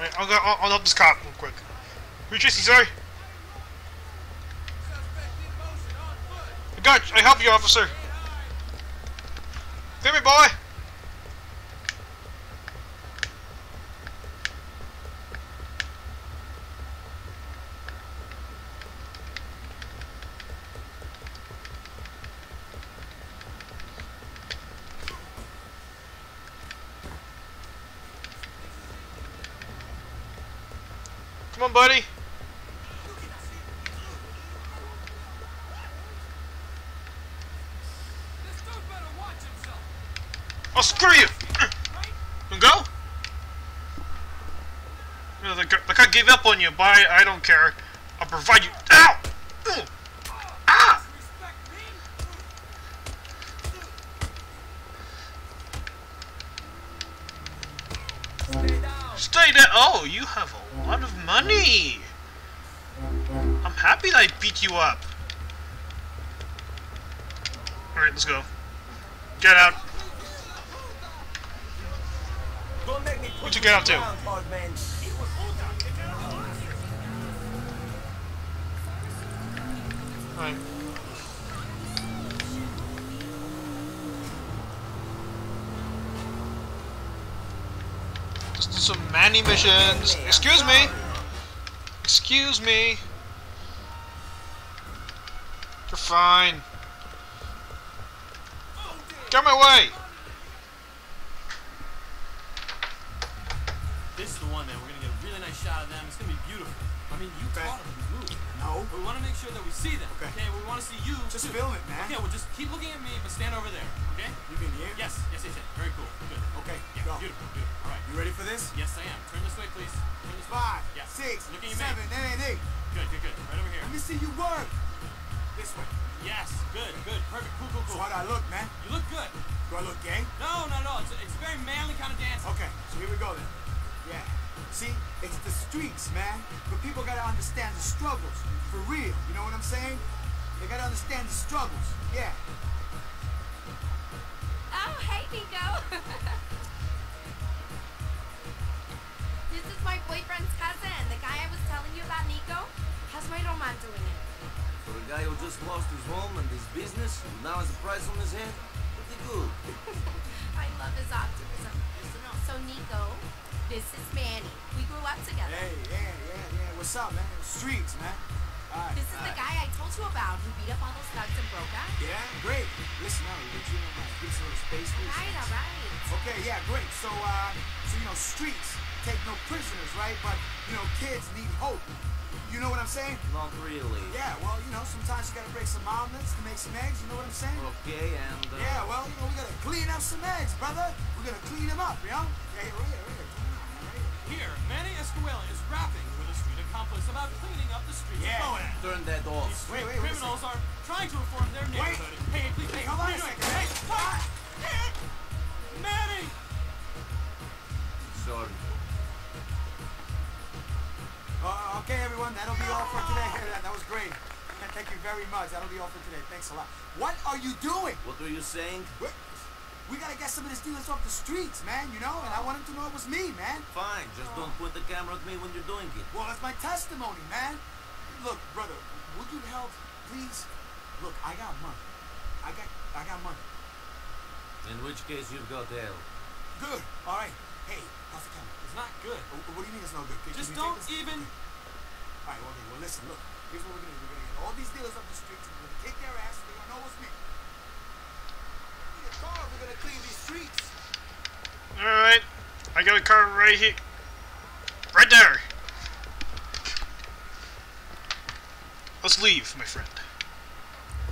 Alright, I'll go. I'll, I'll help this cop real quick. Who Jesse, sorry? I got you. I help you, officer. Come here, boy. Buddy. I'll screw you! And go? Like, I gave up on you, but I, don't care. I'll provide you. Ow! Ah! Stay there. Oh, you have a money. I'm happy that I beat you up. Alright, let's go. Get out. What'd you get out to? Alright. Just do some Manny missions. Excuse me. Excuse me. You're fine. Get my way. A lot. What are you doing? What were you saying? We, we gotta get some of these dealers off the streets, man. You know, and I want them to know it was me, man. Fine, just don't point the camera at me when you're doing it. Well, that's my testimony, man. Look, brother, would you help, please? Look, I got money. I got, I got money. In which case you've got hell. Good. All right. Hey, how's the camera? It's not good. What do you mean it's not good? Can- Just can we don't take this? even... All right. Well, okay. Well, listen. Look. Here's what we're gonna do. We're gonna get all these dealers up the streets. and We're gonna kick their ass. They're gonna know it's me. In the car, we're gonna clean these streets. Alright. I got a car right here. Right there. Let's leave, my friend.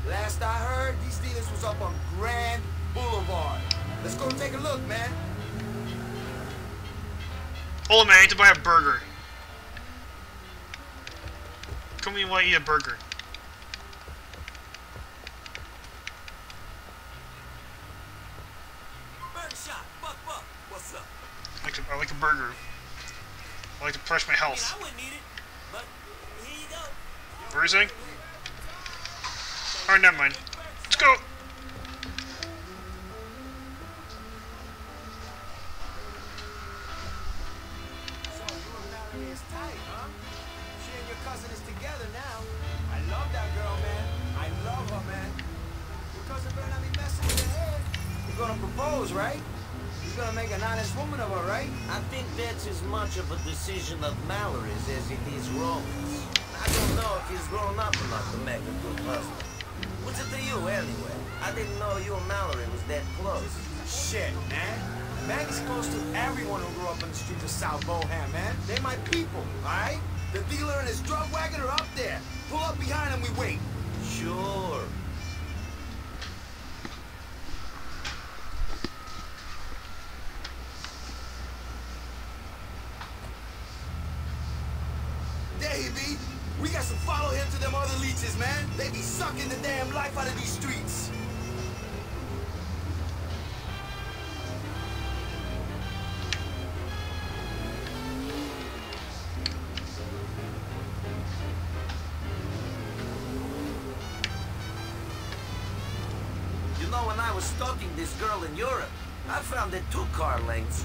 Last I heard, these dealers was up on Grand Boulevard. Let's go take a look, man. Hold on, man. I need to buy a burger. Come me while I eat a burger. Bird shot, buck buck. What's up? I like, a, I like a burger. I like to press my health. wouldn't eat it, but here you go. Bruising? Alright, never mind. Let's go! So, you were is tight, huh? She and your cousin is together now. I love that girl, man. I love her, man. Your cousin better not be messing with her. You're gonna propose, right? You're gonna make an honest woman of her, right? I think that's as much of a decision of Mallory's as it is Roman's. I don't know if he's grown up enough to make a good husband. What's it to you, anyway? I didn't know you and Mallory was that close. Shit, man. Manny's close to everyone who grew up in the streets of South Bohan, man. They're my people, alright? The dealer and his drug wagon are up there. Pull up behind him, we wait. Sure.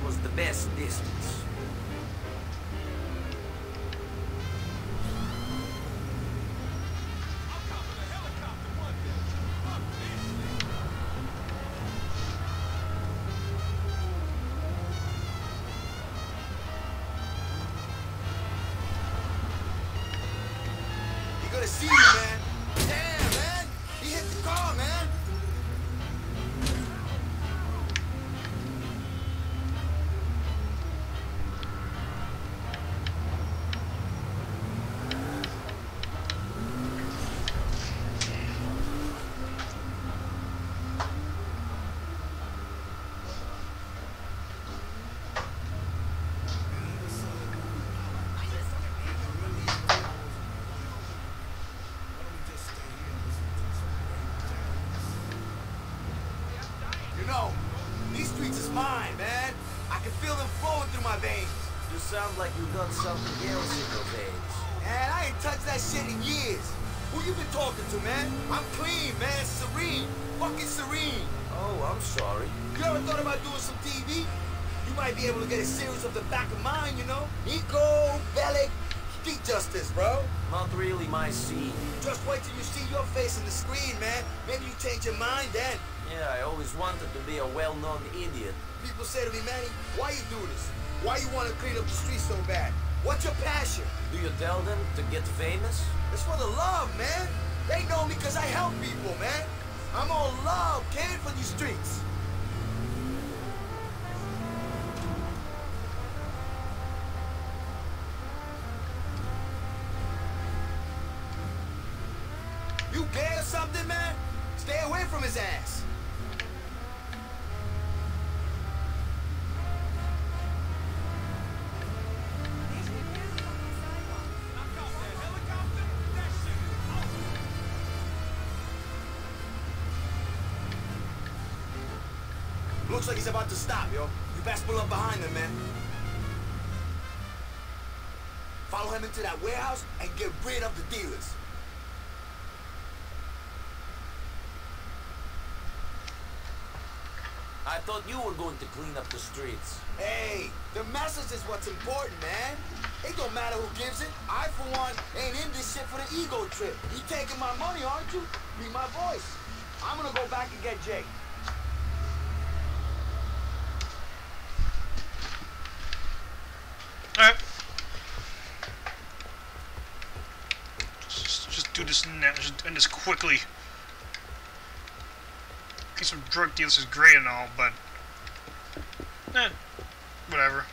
Was the best distance. Sound like you got something else in your veins. Man, I ain't touched that shit in years. Who you been talking to, man? I'm clean, man. Serene. Fucking serene. Oh, I'm sorry. You ever thought about doing some TV? You might be able to get a series of the back of mine, you know? Niko, Bellic, Street Justice, bro. Not really my scene. Just wait till you see your face on the screen, man. Maybe you change your mind then. Yeah, I always wanted to be a well-known idiot. People say to me, Manny, why you do this? Why you want to clean up the streets so bad? What's your passion? Do you tell them to get famous? It's for the love, man. They know me because I help people, man. I'm all love, kid, for these streets. Looks like he's about to stop, yo. You best pull up behind him, man. Follow him into that warehouse and get rid of the dealers. I thought you were going to clean up the streets. Hey, the message is what's important, man. It don't matter who gives it. I, for one, ain't in this shit for the ego trip. You taking my money, aren't you? Be my voice. I'm gonna go back and get Jake. Alright. Just, just do this now. Just end this quickly. Case some drug deals is great and all, but eh, whatever.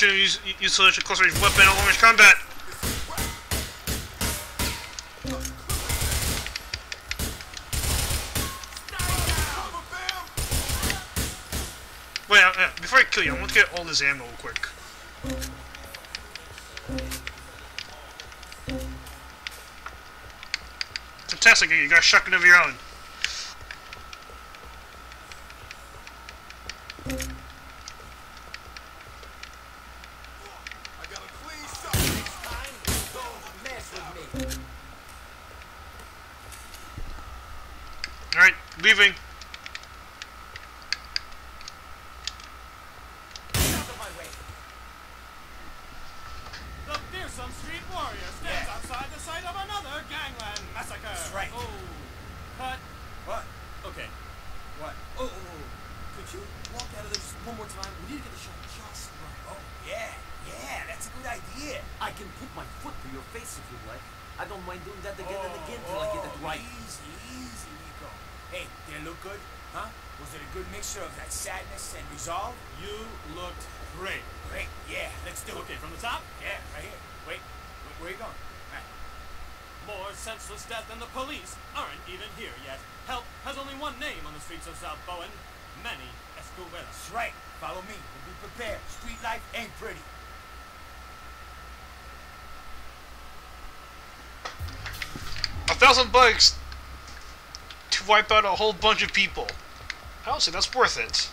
Use, use such a close range weapon in long range combat. Wait, uh, before I kill you, I want to get all this ammo real quick. Fantastic, you got a shotgun of your own. I got a clean shot. Next time, don't mess with me. Alright, leaving. Get out of my way. The fearsome street warrior stands outside the site of another gangland massacre. That's right. Oh, cut. What? Okay. What? Oh, oh, oh. Could you walk out of there just one more time? We need to get the shot just right. Oh, yeah. Yeah, that's a good idea. I can put my foot to your face if you like. I don't mind doing that again and again till I get it right. Easy, easy, Niko. Hey, did it look good? Huh? Was it a good mixture of that sadness and resolve? You looked great. Great. Yeah, let's do Okay, it. from the top. Yeah, right here. Wait, where, where you going? Right. More senseless death than the police aren't even here yet. Help has only one name on the streets of South Bohan. Manny Escuela. That's right. Follow me. We'll be prepared. Street life ain't pretty. A thousand bucks to wipe out a whole bunch of people. I don't say that's worth it.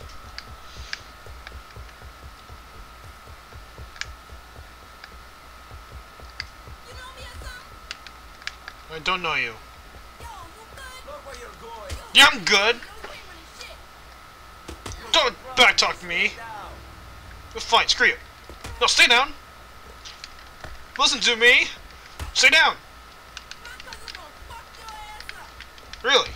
I don't know you. Yeah, I'm good. Don't backtalk me. Well, fine, screw you. No, stay down. Listen to me. Stay down. My cousin gonna fuck your ass up. Really?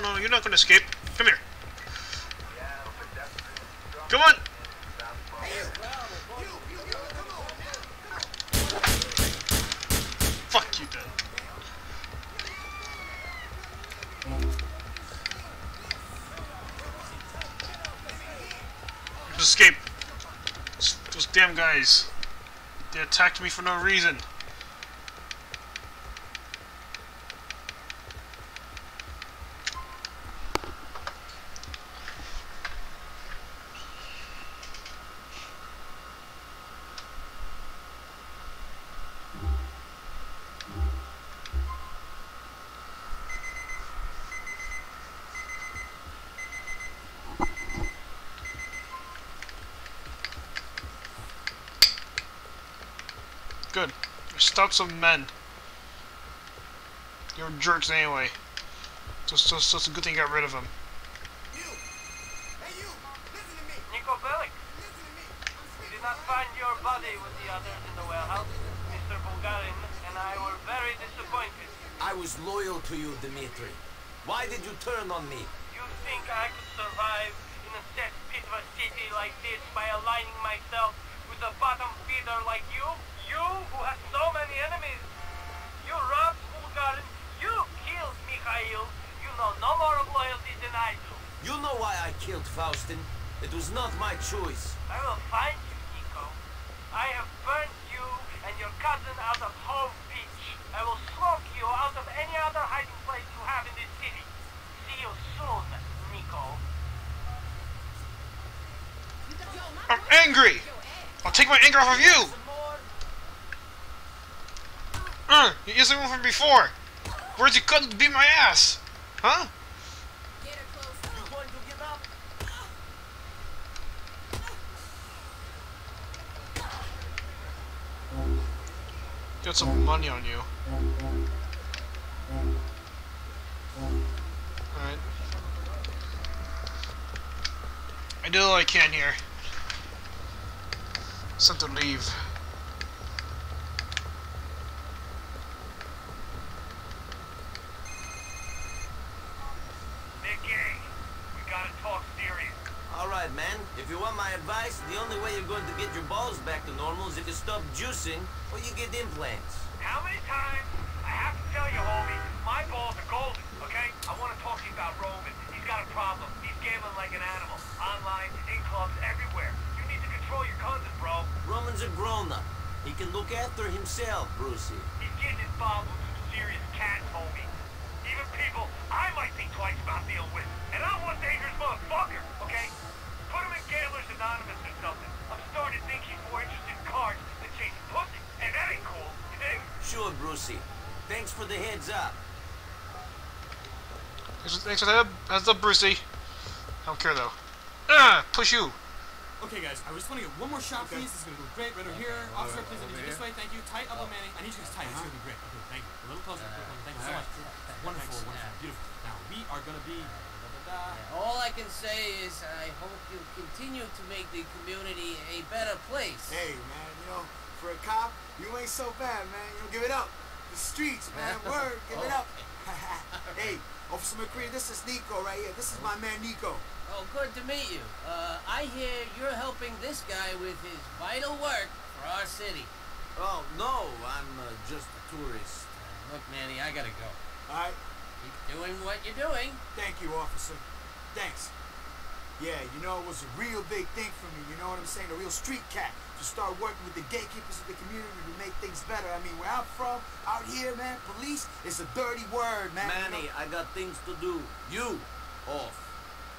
No, no. You're not gonna escape. Come here. Come on. Fuck you, then. Escape. Those damn guys. They attacked me for no reason. Good. Stop some men. You're jerks anyway. So, just, just a good thing you got rid of them. You! Hey, you! Listen to me! Niko Bellic, Listen to me! we did not find your body with the others in the warehouse. Mr. Bulgarin and I were very disappointed. I was loyal to you, Dimitri. Why did you turn on me? You think I could survive in a cesspit of a city like this by aligning myself with a bottom feeder like you? You who has so many enemies. You robbed Bulgarin. You killed Mikhail. You know no more of loyalty than I do. You know why I killed Faustin. It was not my choice. I will find you, Niko. I have burnt you and your cousin out of Hove Beach. I will smoke you out of any other hiding place you have in this city. See you soon, Niko. I'm angry. I'll take my anger off of you. Uh, you used the one from before. Where'd you cut to beat my ass? Huh? Get some money on you. Alright. I did all I can here. Sent to leave. Nicky, we gotta talk serious. All right, man. If you want my advice, the only way you're going to get your balls back to normal is if you stop juicing or you get implants. How many times I have to tell you, homie, my balls are golden, okay? I want to talk to you about Roman. He's got a problem. He's gambling like an animal. Online, in clubs, everywhere. You need to control your conduct, bro. Roman's a grown-up. He can look after himself, Brucey. He's getting involved with some serious cats, homie. Even people I might think twice about dealing with. And I'm one dangerous motherfucker, okay? Put him in Gamblers Anonymous or something. I'm starting to think he's more interested in cards than chasing pussy. And that ain't cool, you dig? Sure, Brucey. Thanks for the heads up. Thanks for, thanks that. Heads up, Brucey. I don't care though. Ah, push you. Okay, guys, I just want to get one more shot, please. This is going to go great right over here. Officer, please, I need you this way. Thank you. Tight elbow, uh, Manny. I need you guys tight. It's going to be great. Okay, thank you. A little closer. a little closer. Thank you so much. Wonderful, wonderful, beautiful. Now, we are going to be... All I can say is I hope you continue to make the community a better place. Hey, man, you know, for a cop, you ain't so bad, man. You know, give it up. The streets, man. Word, give it up. hey, Officer McCree, this is Niko right here. This is my man Niko. Oh, good to meet you. Uh, I hear you're helping this guy with his vital work for our city. Oh, no, I'm uh, just a tourist. Look, Manny, I gotta go. All right? Keep doing what you're doing. Thank you, officer. Thanks. Yeah, you know, it was a real big thing for me, you know what I'm saying? A real street cat to start working with the gatekeepers of the community to make things better. I mean, where I'm from, out here, man, police is a dirty word, man. you know? Manny, I got things to do. You, off.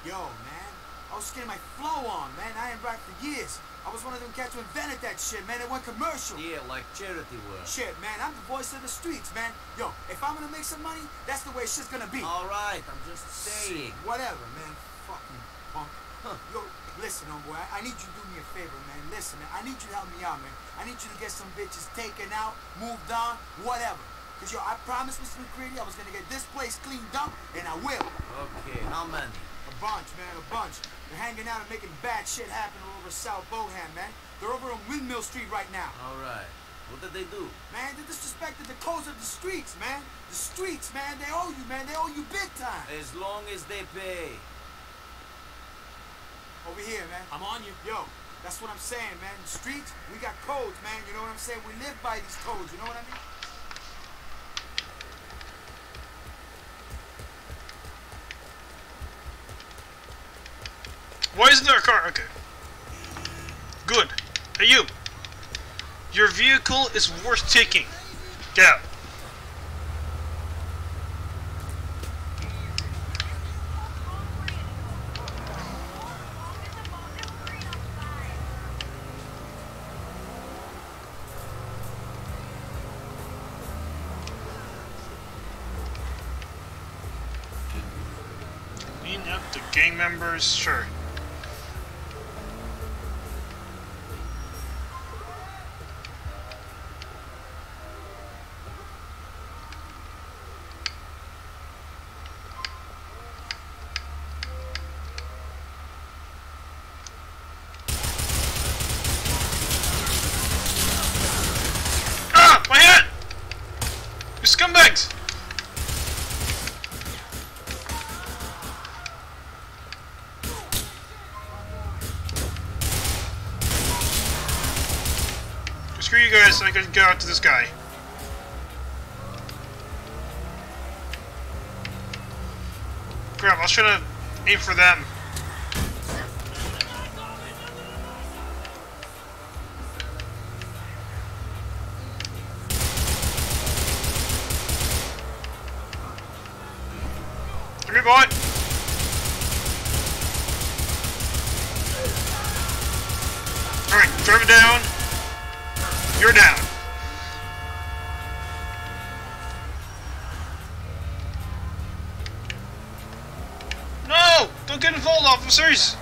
Yo, man, I was getting my flow on, man. I ain't right for years. I was one of them cats who invented that shit, man. It went commercial. Yeah, like charity work. Shit, man, I'm the voice of the streets, man. Yo, if I'm gonna make some money, that's the way shit's gonna be. All right, I'm just saying. Whatever, man. Fucking punk. Huh. Yo, listen, homeboy, I, I need you to do me a favor, man. Listen, man, I need you to help me out, man. I need you to get some bitches taken out, moved on, whatever. Cause yo, I promised Mr. McCready I was gonna get this place cleaned up, and I will. Okay, how many? A bunch, man, a bunch. They're hanging out and making bad shit happen all over South Bohan, man. They're over on Windmill Street right now. All right. What did they do? Man, they disrespected the codes of the streets, man. The streets, man, they owe you, man. They owe you big time. As long as they pay. Over here, man. I'm on you. Yo, that's what I'm saying, man. The streets, we got codes, man. You know what I'm saying? We live by these codes, you know what I mean? Why isn't there a car? Okay. Good. Hey, you. Your vehicle is worth taking. Get out. Clean up the gang members, sure. Screw you guys, I can go out to this guy. Crap, I was trying to aim for them. Involved,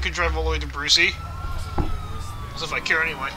I, could drive all the way to Brucey. As if I care anyway.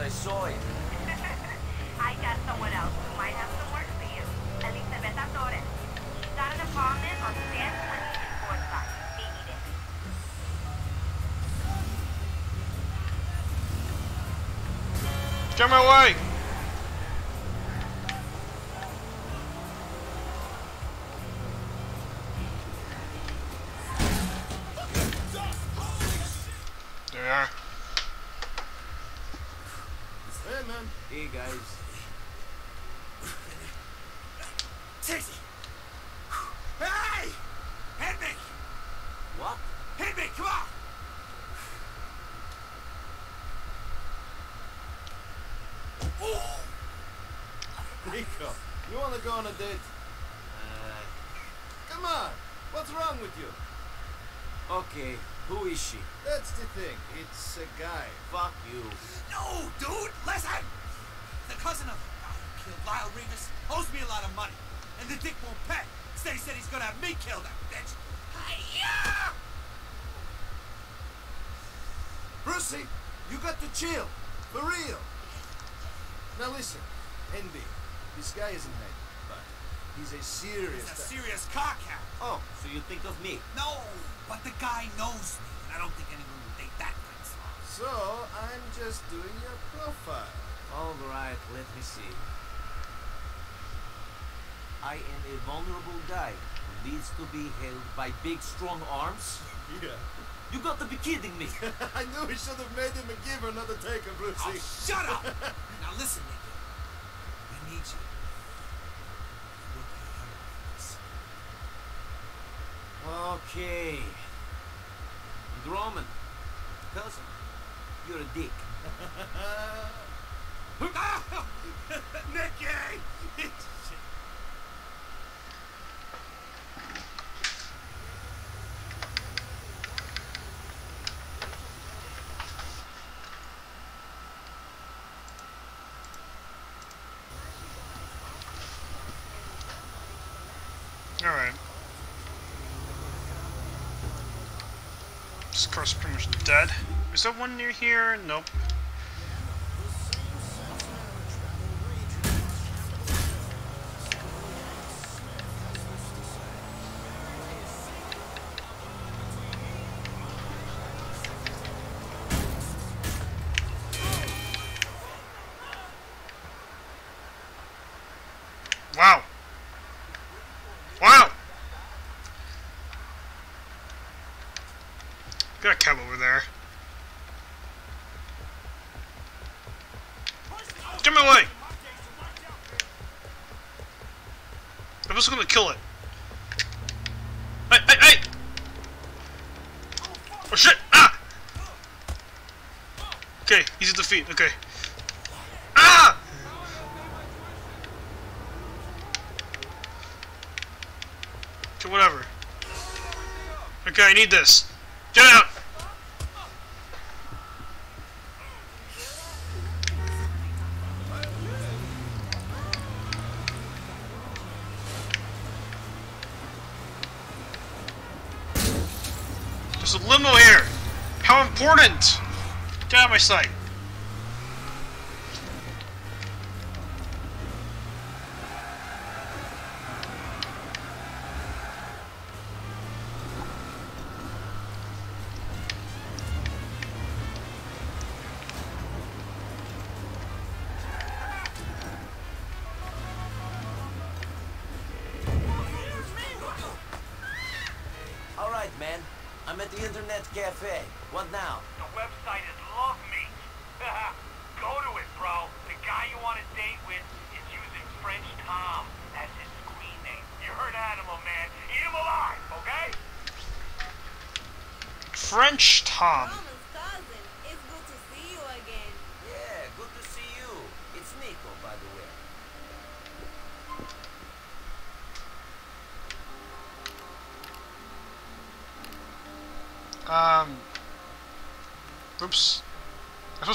I saw him. I got someone else who might have some work for you. Elizabeta Torres. She's got an apartment on San Quentin in Forsyth. Baby day. Get you want to go on a date? Uh, Come on, what's wrong with you? okay. Who is she? That's the thing, it's a guy. Fuck you. No, dude! Listen! The cousin of uh, who killed Lyle Rivas owes me a lot of money. And the dick won't pay. Instead, he said he's gonna have me kill that bitch. Hi-ya! Brucey, you got to chill. For real. Now listen, Envy, this guy isn't Nate, but he's a serious He's a serious cockhound. Oh, so you think of me? No, but the guy knows me, and I don't think anyone would date that kind of. So, I'm just doing your profile. All right, let me see. I am a vulnerable guy who needs to be held by big, strong arms. Yeah. You got to be kidding me. I knew we should have made him a giver, not a taker, Oh, shut up! now listen, Niko. I need you. You look like a hero for this. Okay. Drummond, cousin, you're a dick. Nicky! Alright. This car's pretty much dead. Is there one near here? Nope. Got a over there. Get my way! I'm just gonna kill it. Hey, hey, hey! Oh shit! Ah! Okay, easy defeat, okay. Ah! Okay, whatever. Okay, I need this. Important! Get out of my sight!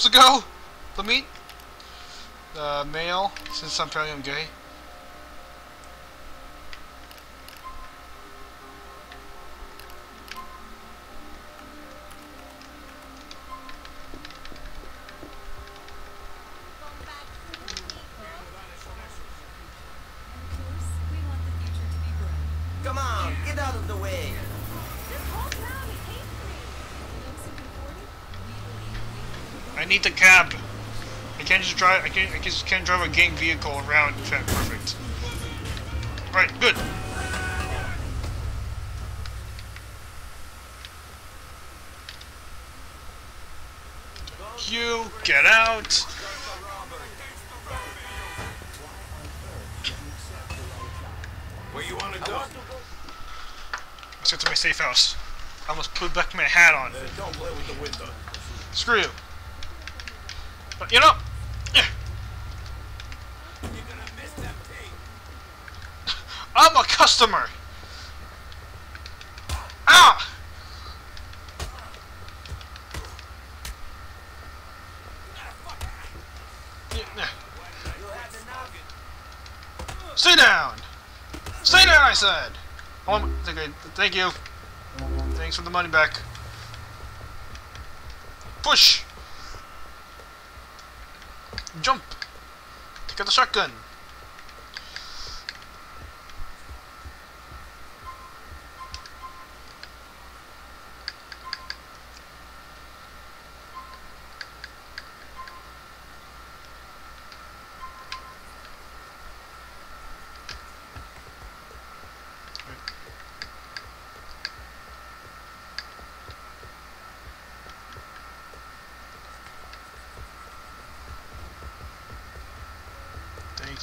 I'm supposed go? The meet? The male, since I'm apparently I'm gay. Need the cab. I can't just drive. I can't. I just can't drive a gang vehicle around. Perfect. Right. Good. You get out. Where you wanna go? Let's get to my safe house. I almost put back my hat on. Uh, don't play with the window. Screw you. You know, You're gonna miss that pig. I'm a customer. Ah! Sit down. Sit down, I said. Oh, okay, thank you. Thanks for the money back. Push. Jump. Take out the shotgun.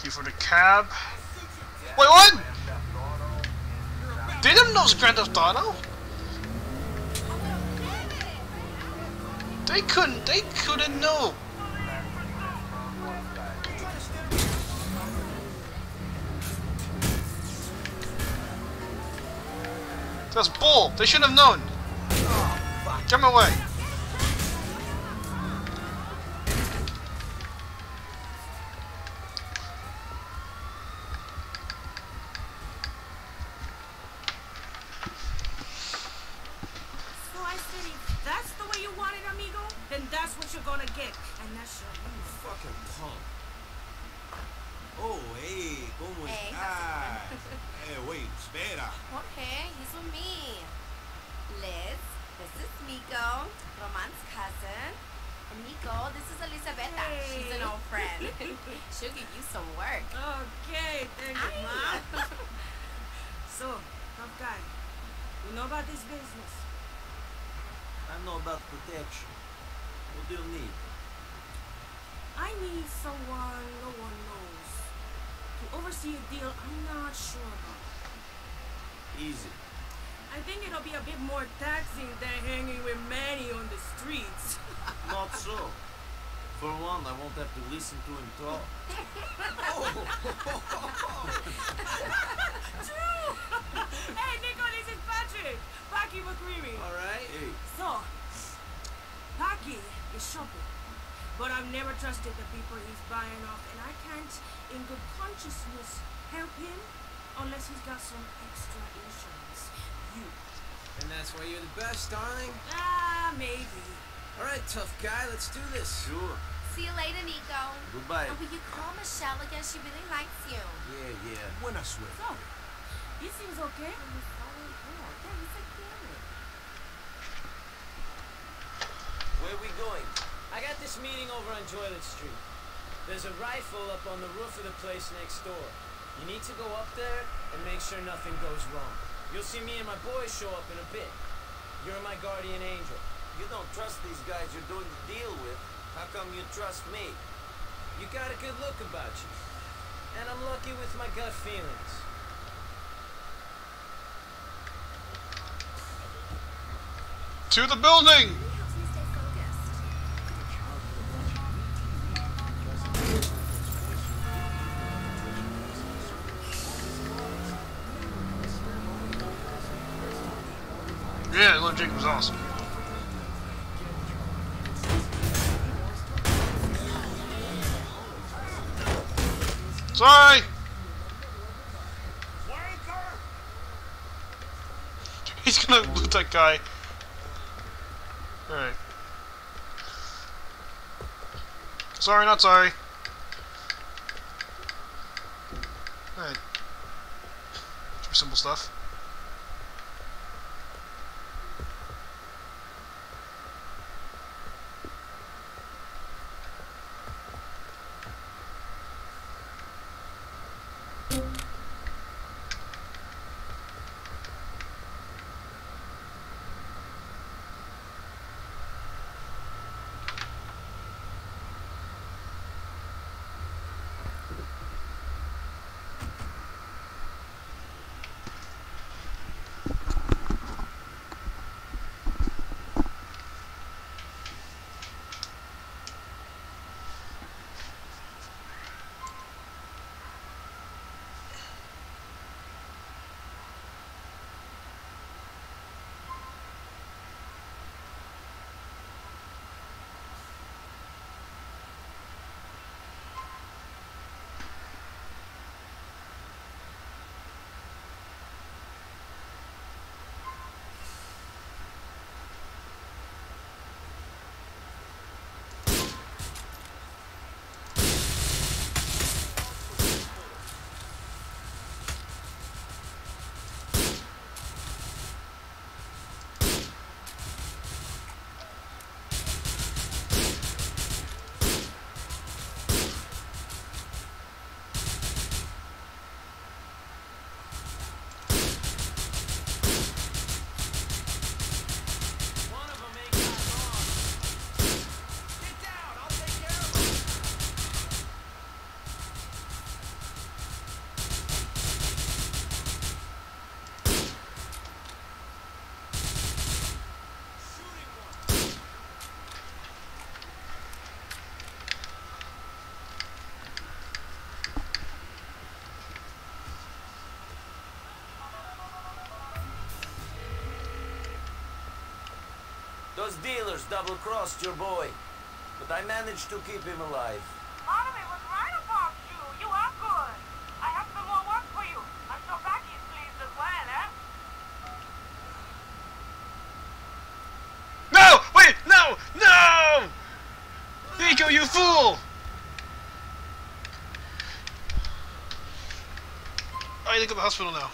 You for the cab. Wait, what? They didn't know it's Grand Theft Auto. They couldn't. They couldn't know. That's bull. They shouldn't have known. Get away. Deal I'm not sure about. Easy. I think it'll be a bit more taxing than hanging with Manny on the streets. Not so. For one, I won't have to listen to him talk. True! hey, Niko, this is Patrick. Packie McReary. All right. Hey, So, Paki is shopping. But I've never trusted the people he's buying off, and I can't, in good consciousness, help him unless he's got some extra insurance. You. And that's why you're the best, darling. Ah, maybe. All right, tough guy, let's do this. sure. See you later, Niko. Goodbye. And will you call Michelle again? She really likes you. Yeah, yeah. Buena suerte. So, he seems okay. Oh, he's so good. Yeah, he's like family. Where are we going? I got this meeting over on Joylet Street. There's a rifle up on the roof of the place next door. You need to go up there and make sure nothing goes wrong. You'll see me and my boys show up in a bit. You're my guardian angel. You don't trust these guys you're doing the deal with. How come you trust me? You got a good look about you. And I'm lucky with my gut feelings. To the building! Lord was awesome. Sorry! He's gonna loot that guy. Alright. Sorry, not sorry. Alright. Pretty simple stuff. Those dealers double-crossed your boy, but I managed to keep him alive. Ottawa was right about you. You are good. I have some more work for you. I'm so back is pleased as well, eh? No! Wait! No! No! Niko, you fool! I need to go to the hospital now.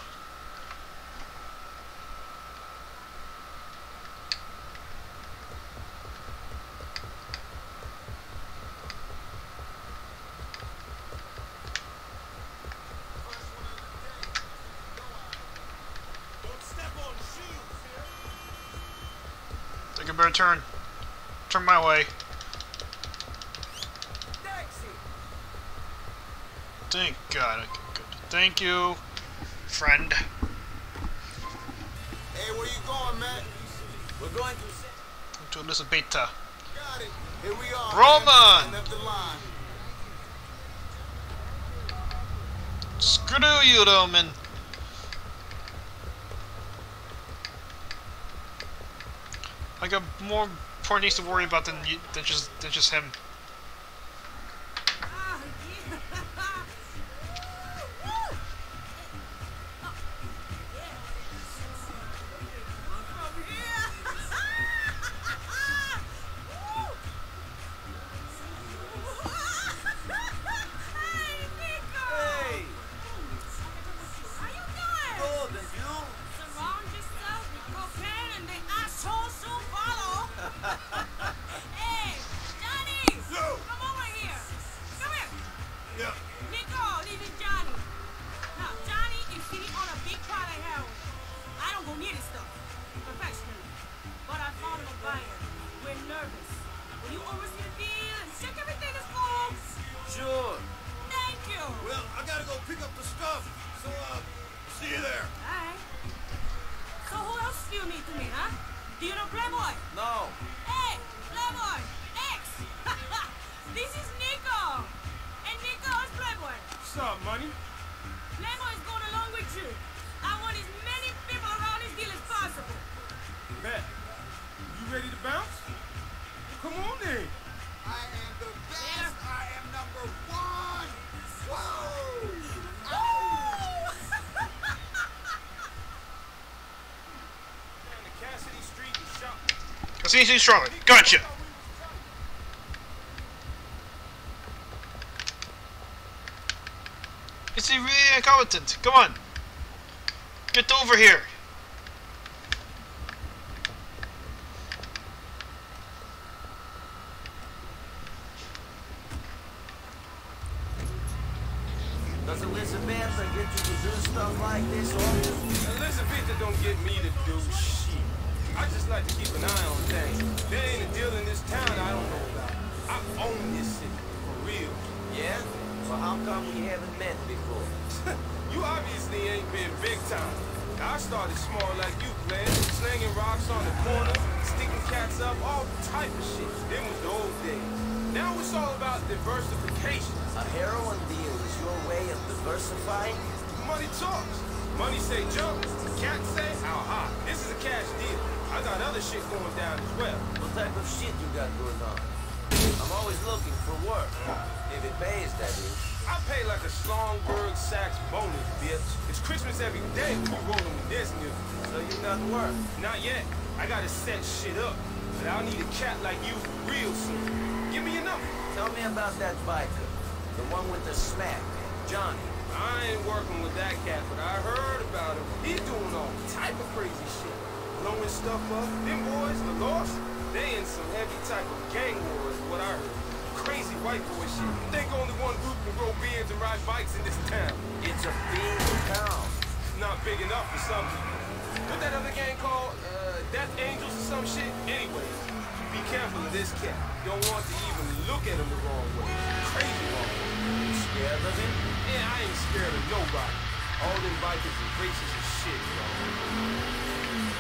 better turn. Turn my way. Thank God. Thank you, friend. Hey, where you going, man? We're going to... To Elizabeta. Got it. Here we are. Roman! Screw you, Roman. Like a more important needs to worry about than than just than just him. CC strongly. Gotcha. Is he really incompetent? Come on. Get over here. shit. You think only one group can grow beards and ride bikes in this town? It's a fiend town. Not big enough for some people. What that other gang called? Uh, Death Angels or some shit? Anyways, be careful of this cat. You don't want to even look at him the wrong way. Crazy wrong. You scared of him? Yeah, I ain't scared of nobody. All them bikers and racers and shit, you know.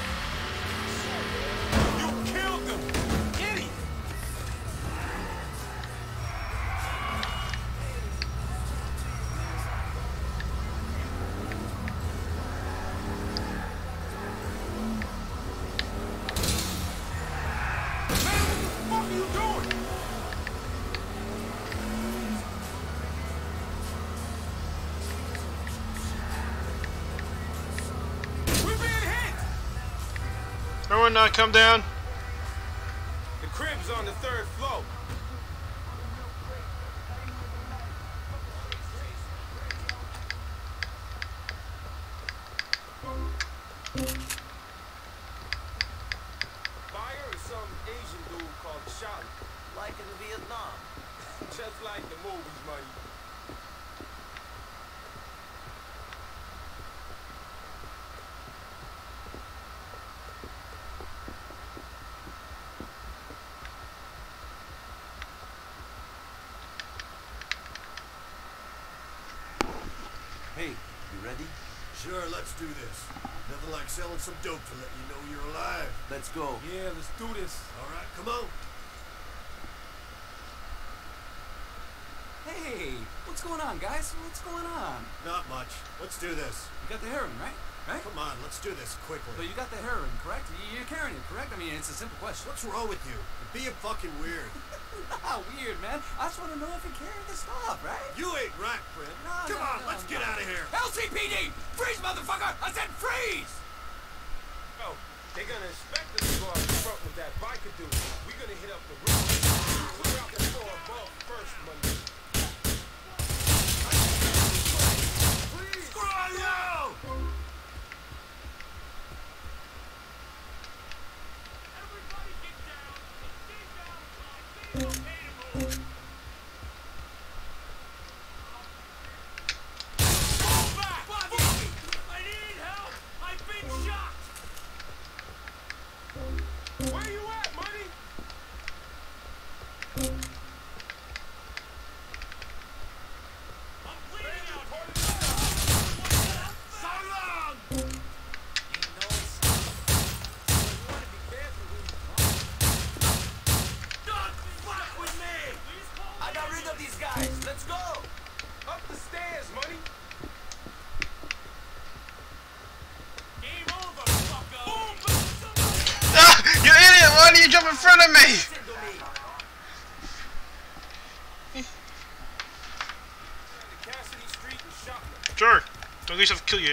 Uh, come down. The crib's on the third floor. Buyer is some Asian dude called Charlie. Like in Vietnam. Just like the movies, money. Hey, you ready? Sure, let's do this. Nothing like selling some dope to let you know you're alive. Let's go. Yeah, let's do this. All right, come on. Hey, what's going on, guys? What's going on? Not much. Let's do this. You got the heroin, right? Right? Come on, let's do this quickly. But you got the heroin, correct? You're carrying it, correct? I mean, it's a simple question. What's wrong with you? You're being fucking weird. Not ah, weird, man. I just want to know if you're carrying the stuff, right? You ain't right, Fred. No, Come no, on, no, let's get no. out of here. LCPD! Freeze, motherfucker! I said freeze! Oh, they're gonna expect us to go out the front with that biker dude. We're gonna hit up the roof.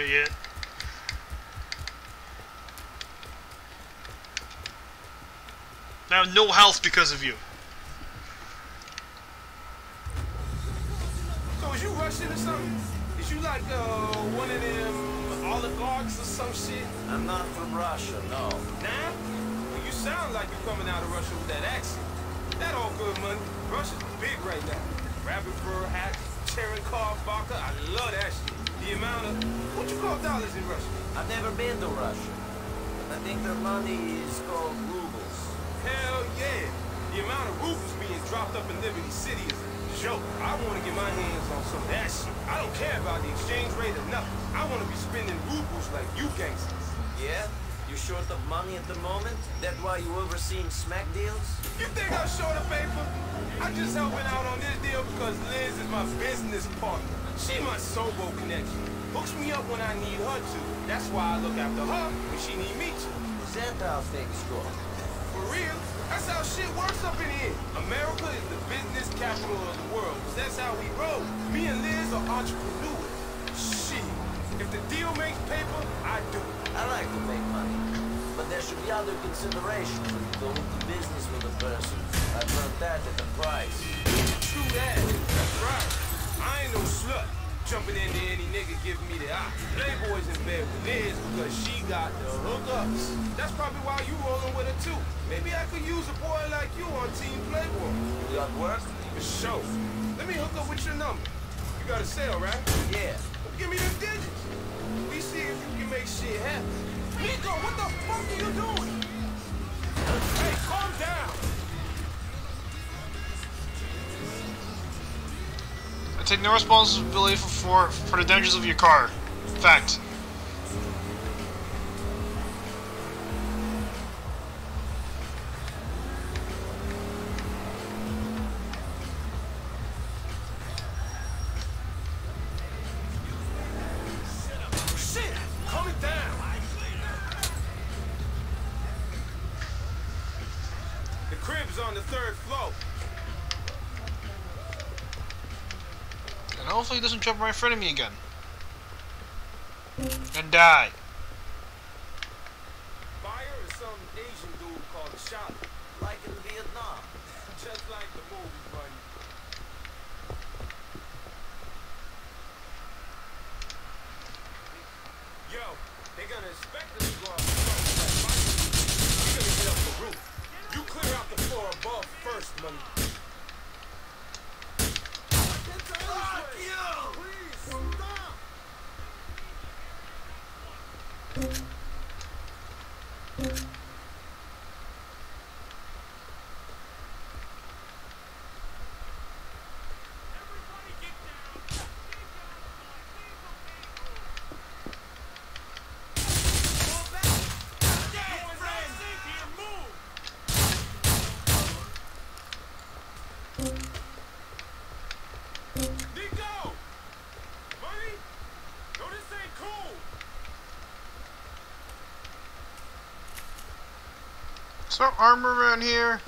Yet. Now no health because of you. Money at the moment? That why you overseeing smack deals? You think I'm short of paper? I'm just helping out on this deal because Liz is my business partner. She my Sobo connection. Hooks me up when I need her to. That's why I look after her when she need me to. Is that how things go? For real? That's how shit works up in here. America is the business capital of the world. that's how we roll. Me and Liz are entrepreneurs. Shit. If the deal makes paper, I do. I like to make money. But there should be other considerations when you go into business with a person. I've learned that at the price. True that. That's right. I ain't no slut. Jumping into any nigga giving me the eye. Playboy's in bed with Liz because she got the hookups. That's probably why you rolling with her too. Maybe I could use a boy like you on Team Playboy. You got work? For sure. Let me hook up with your number. You got a sale, right? Yeah. Give me them digits. We see if you can make shit happen. Niko, what the fuck are you doing? Hey, calm down. I take no responsibility for, for, for the dangers of your car. Fact. jump right in front of me again. And die. Buyer is some Asian dude called Shot, like in Vietnam. Just like the movie, buddy. Yo, they're gonna expect us to go out You're gonna get up the roof. You clear out the floor above first, money. Some armor around here?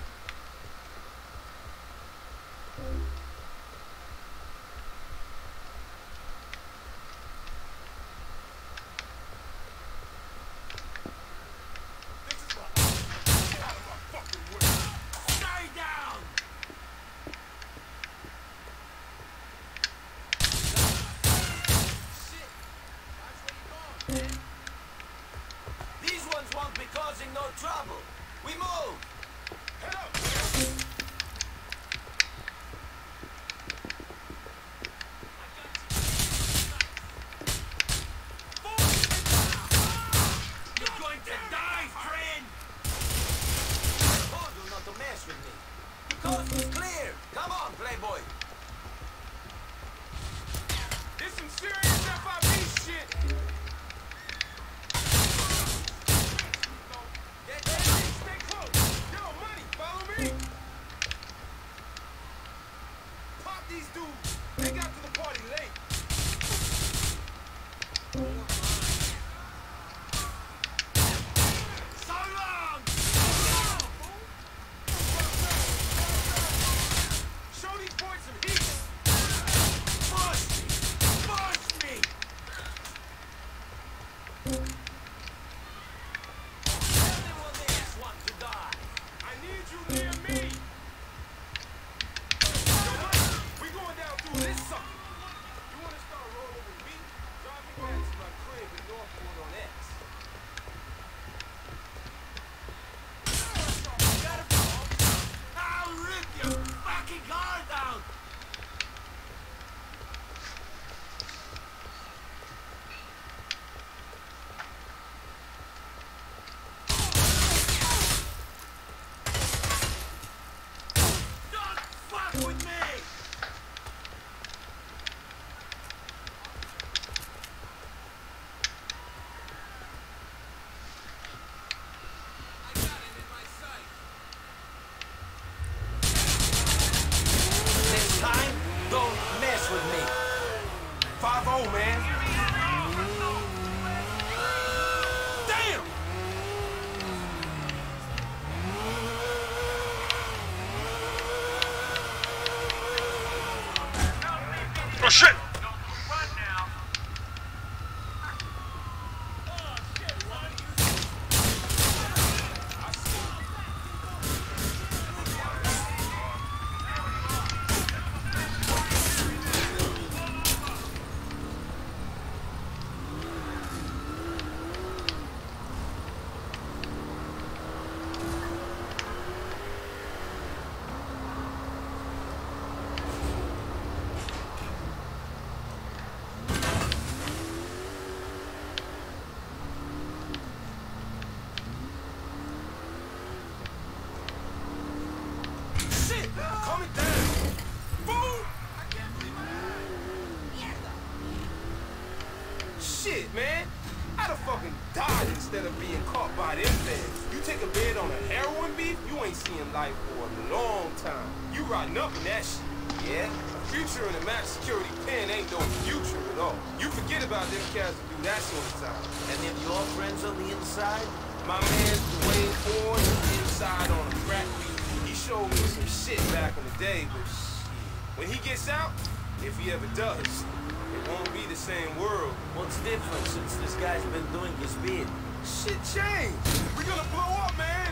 different since this guy's been doing his bid. Shit changed. We're gonna blow up, man.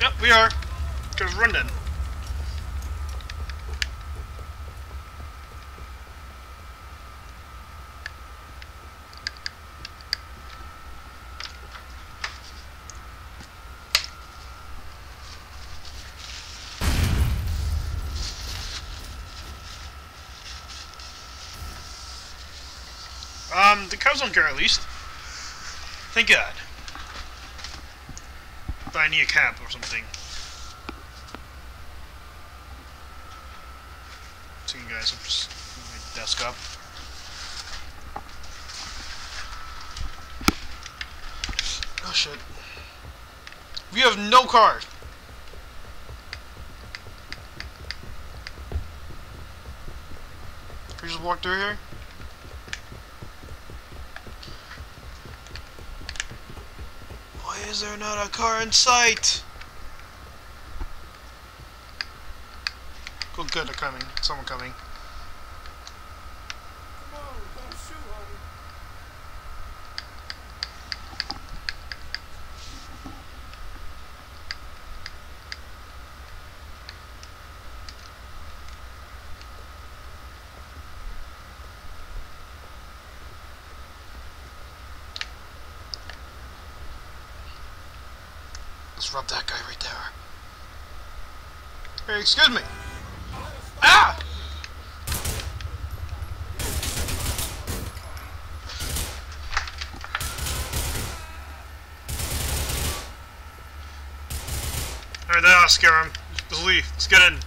Yep, we are. Cause runnin'. The cows don't at least. Thank God. But I need a cap or something. So you guys, I'll just my desk up. Oh shit. We have no car. Can we just walk through here? Why is there not a car in sight? Good, good, they're coming. Someone coming. Come on, don't shoot, homie. Let's rub that guy right there. Hey, excuse me. Ah! Alright, that'll scare him. Just leave. Let's get in.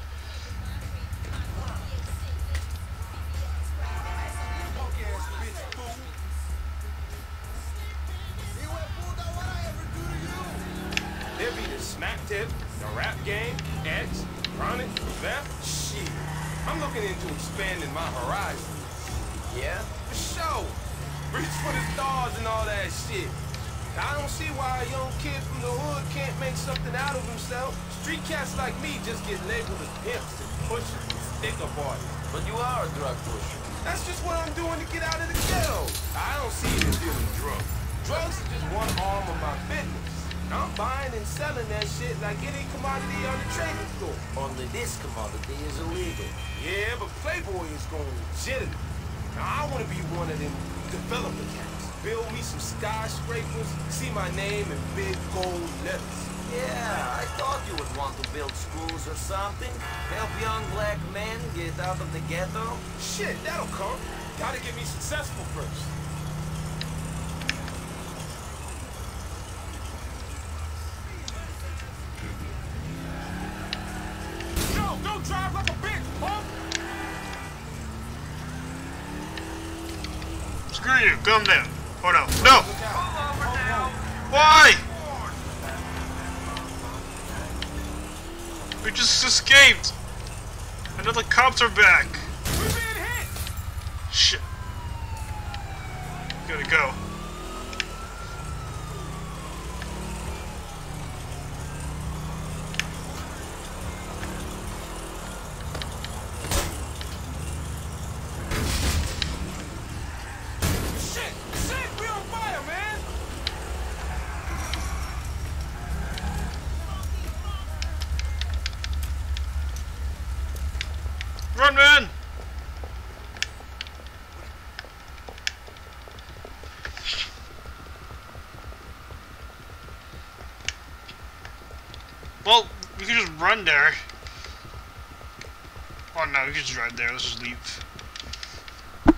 Skyscrapers, see my name in big gold letters. Yeah, I thought you would want to build schools or something. Help young black men get out of the ghetto. Shit, that'll come. Gotta get me successful first. Yo, don't drive like a bitch, punk! Screw you. Calm down. Oh no. No! Why? We just escaped. Another cops are back. Shit. Gotta go. Shit! Shit! We on fire, man! Run, man! Well, we can just run there. Oh no, we can just drive there. Let's just leave. Oh,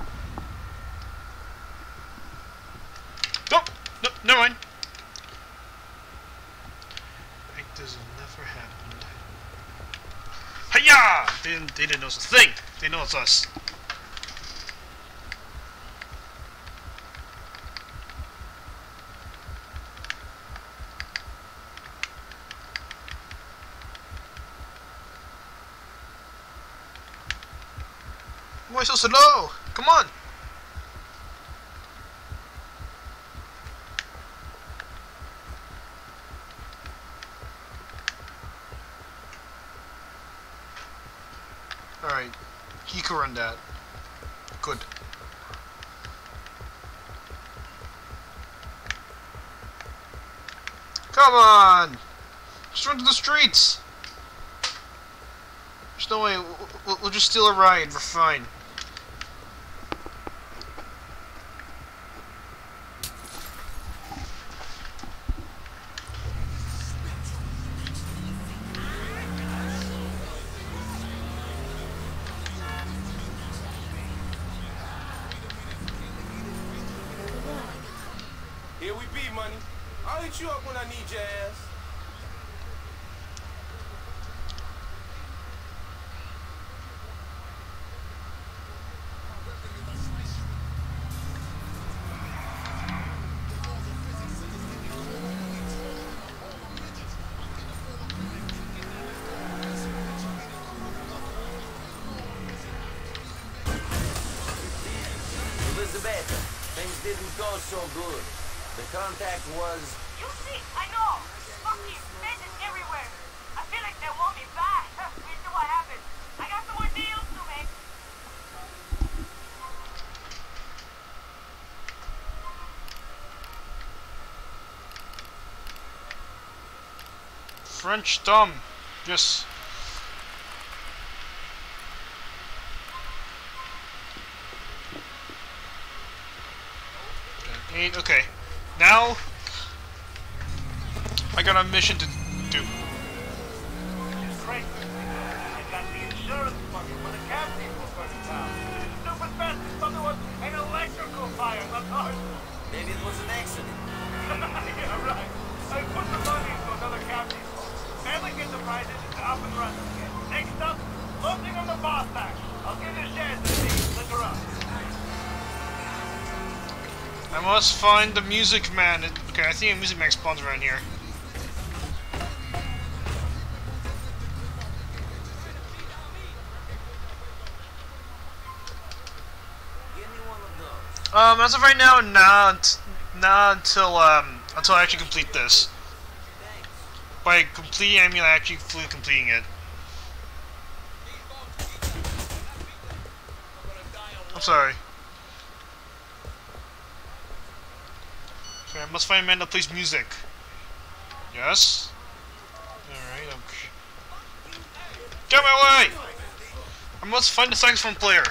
nope! Nope, never mind. Like this has never happened. Hiya! They didn't, they didn't know it's a thing. They know it's us. Slow? Come on! Alright. He can run that. Good. Come on! Just run to the streets! There's no way. We'll, we'll just steal a ride. We're fine. French thumb. Yes. Eight. Okay. Now I got a mission to must find the Music Man. Okay, I think a Music Man spawns around here. Um, as of right now, not not until um until I actually complete this. By completing, I mean I actually fully completing it. I'm sorry. Must find a man that plays music. Yes. All right. Okay. Get my way! I must find the saxophone player.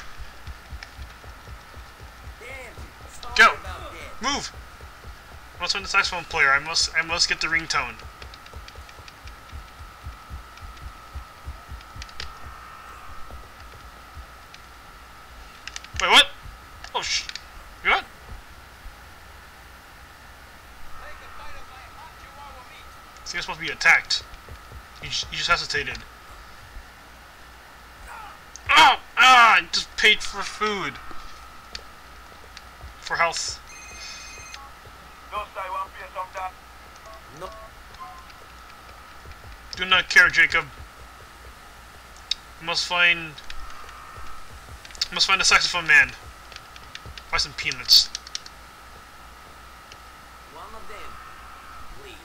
Go! Move! I must find the saxophone player. I must I must get the ringtone. Wait, what? Oh sh you what? This guy's supposed to be attacked. He just, just hesitated. Oh! Ah! I just paid for food. For health. Ghost, I want you sometime. No. Do not care, Jacob. Must find... Must find a saxophone man. Buy some peanuts. One of them. Please.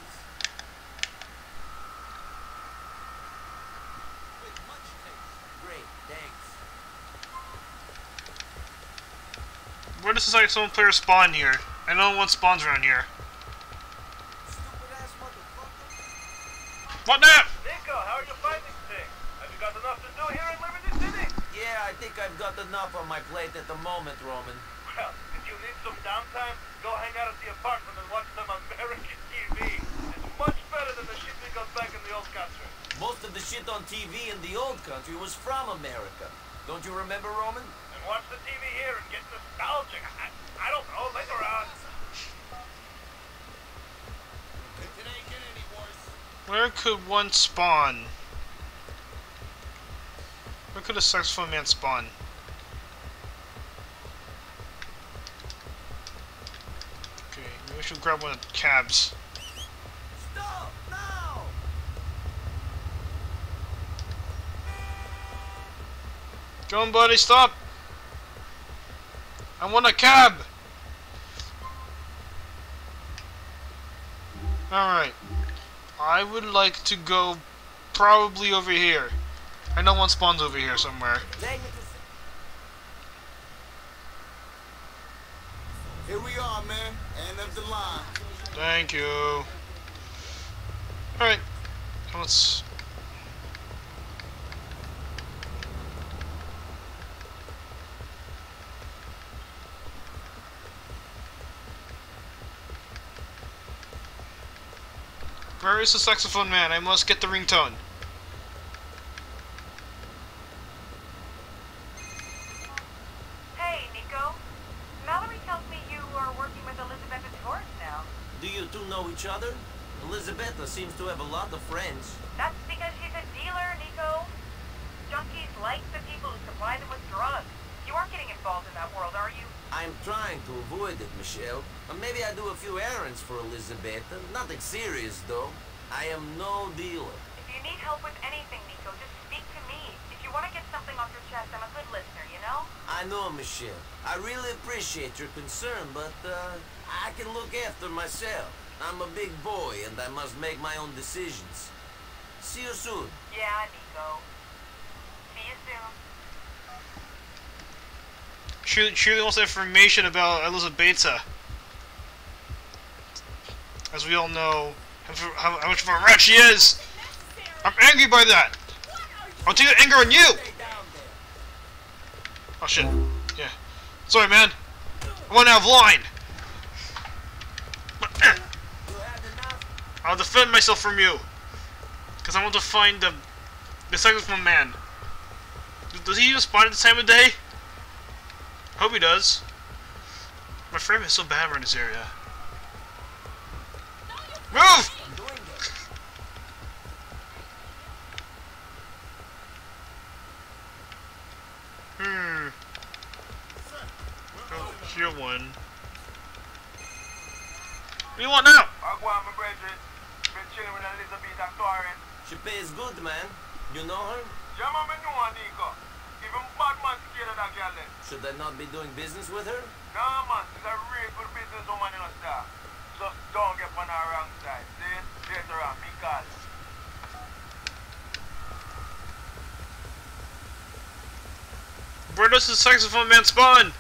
Great, thanks. Where is like saxophone player spawn here? I know one spawns around here. What now? Niko, how are you finding things? Have you got enough to do here in Liberty City? Yeah, I think I've got enough on my plate at the moment, Roman. Well, if you need some downtime, go hang out at the apartment and watch some American TV. It's much better than the shit we got back in the old country. Most of the shit on TV in the old country was from America. Don't you remember, Roman? And watch the TV here and get nostalgic. I, I don't know, later on. Where could one spawn? Where could a saxophone man spawn? Okay, maybe I should grab one of the cabs. Stop! No! Go on, buddy, stop! I want a cab! Alright. I would like to go probably over here. I know one spawns over here somewhere. Here we are, man. End of the line. Thank you. Alright. Let's. Where is the saxophone man? I must get the ringtone. Hey, Niko. Mallorie tells me you are working with Elizabeta Torres now. Do you two know each other? Elizabeta uh, seems to have a lot of friends. That's because she's a dealer, Niko. Junkies like the people who supply them with drugs. You aren't getting involved in that world, are you? I'm trying to avoid it, Michelle. Maybe I do a few errands for Elizabeta. Nothing serious, though. I am no dealer. If you need help with anything, Niko, just speak to me. If you want to get something off your chest, I'm a good listener, you know? I know, Michelle. I really appreciate your concern, but uh, I can look after myself. I'm a big boy, and I must make my own decisions. See you soon. Yeah, Niko. See you soon. She, she wants information about Elizabeta. As we all know, how, how, much of a rat she is! I'm angry by that! I'll take that anger on you! Oh shit. Yeah. Sorry, man. I went out of line! I'll defend myself from you. Because I want to find the, the saxophone man. Does he even spot at this time of day? Hope he does. My frame is so bad around this area. Move! Hmm. Oh, here one. What do you want now? I go on, my brethren. Been chilling with Elizabeth and Torres. She pays good, man. You know her? Yeah, man, me know her, Niko. Even bad man scared of that girl then. Should I not be doing business with her? Nah, man, she's a real good businesswoman in us there. Just don't get on her wrong side. See? Later on, me call. Where does the saxophone man spawn?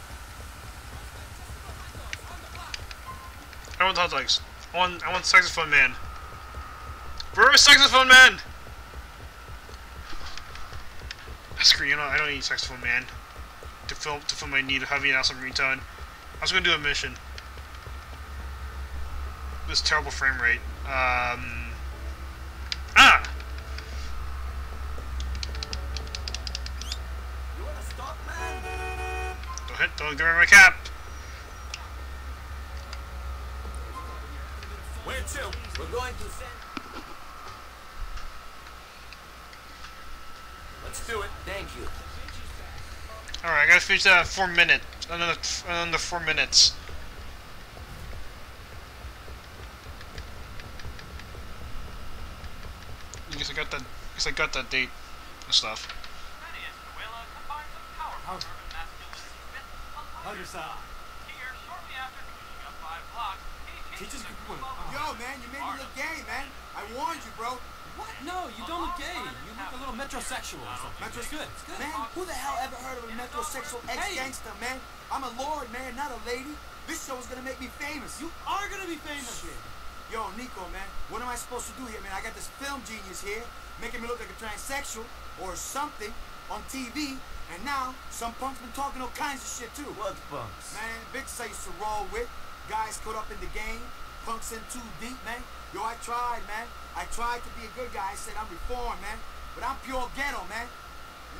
I want hot dogs. I want, I want saxophone man. Where is saxophone man? Ah, screw you know, I don't need saxophone man to fill to fill my need of having an awesome ringtone. I was gonna do a mission. This terrible frame rate. Um. Ah. You wanna stop, man? Don't hit. Don't give me my cap. Where to? We're going to send... Let's do it. Thank you. Alright, I gotta finish that in four minutes. Another, another four minutes. I guess I got that. I guess I got that date and stuff. Underside. Teachers Yo, man, you made me look gay, man. I warned you, bro. What? No, you don't look gay. You look a little metrosexual or something. Metro- good. It's good. Man, who the hell ever heard of a metrosexual ex-gangster, man? I'm a lord, man, not a lady. This show is gonna make me famous. You are gonna be famous. Yo, Niko, man, what am I supposed to do here, man? I got this film genius here, making me look like a transsexual or something on TV, and now some punk's been talking all kinds of shit too. What punks? Man, bitches I used to roll with, guys caught up in the game, punks in too deep, man. Yo, I tried, man. I tried to be a good guy. I said I'm reformed, man. But I'm pure ghetto, man.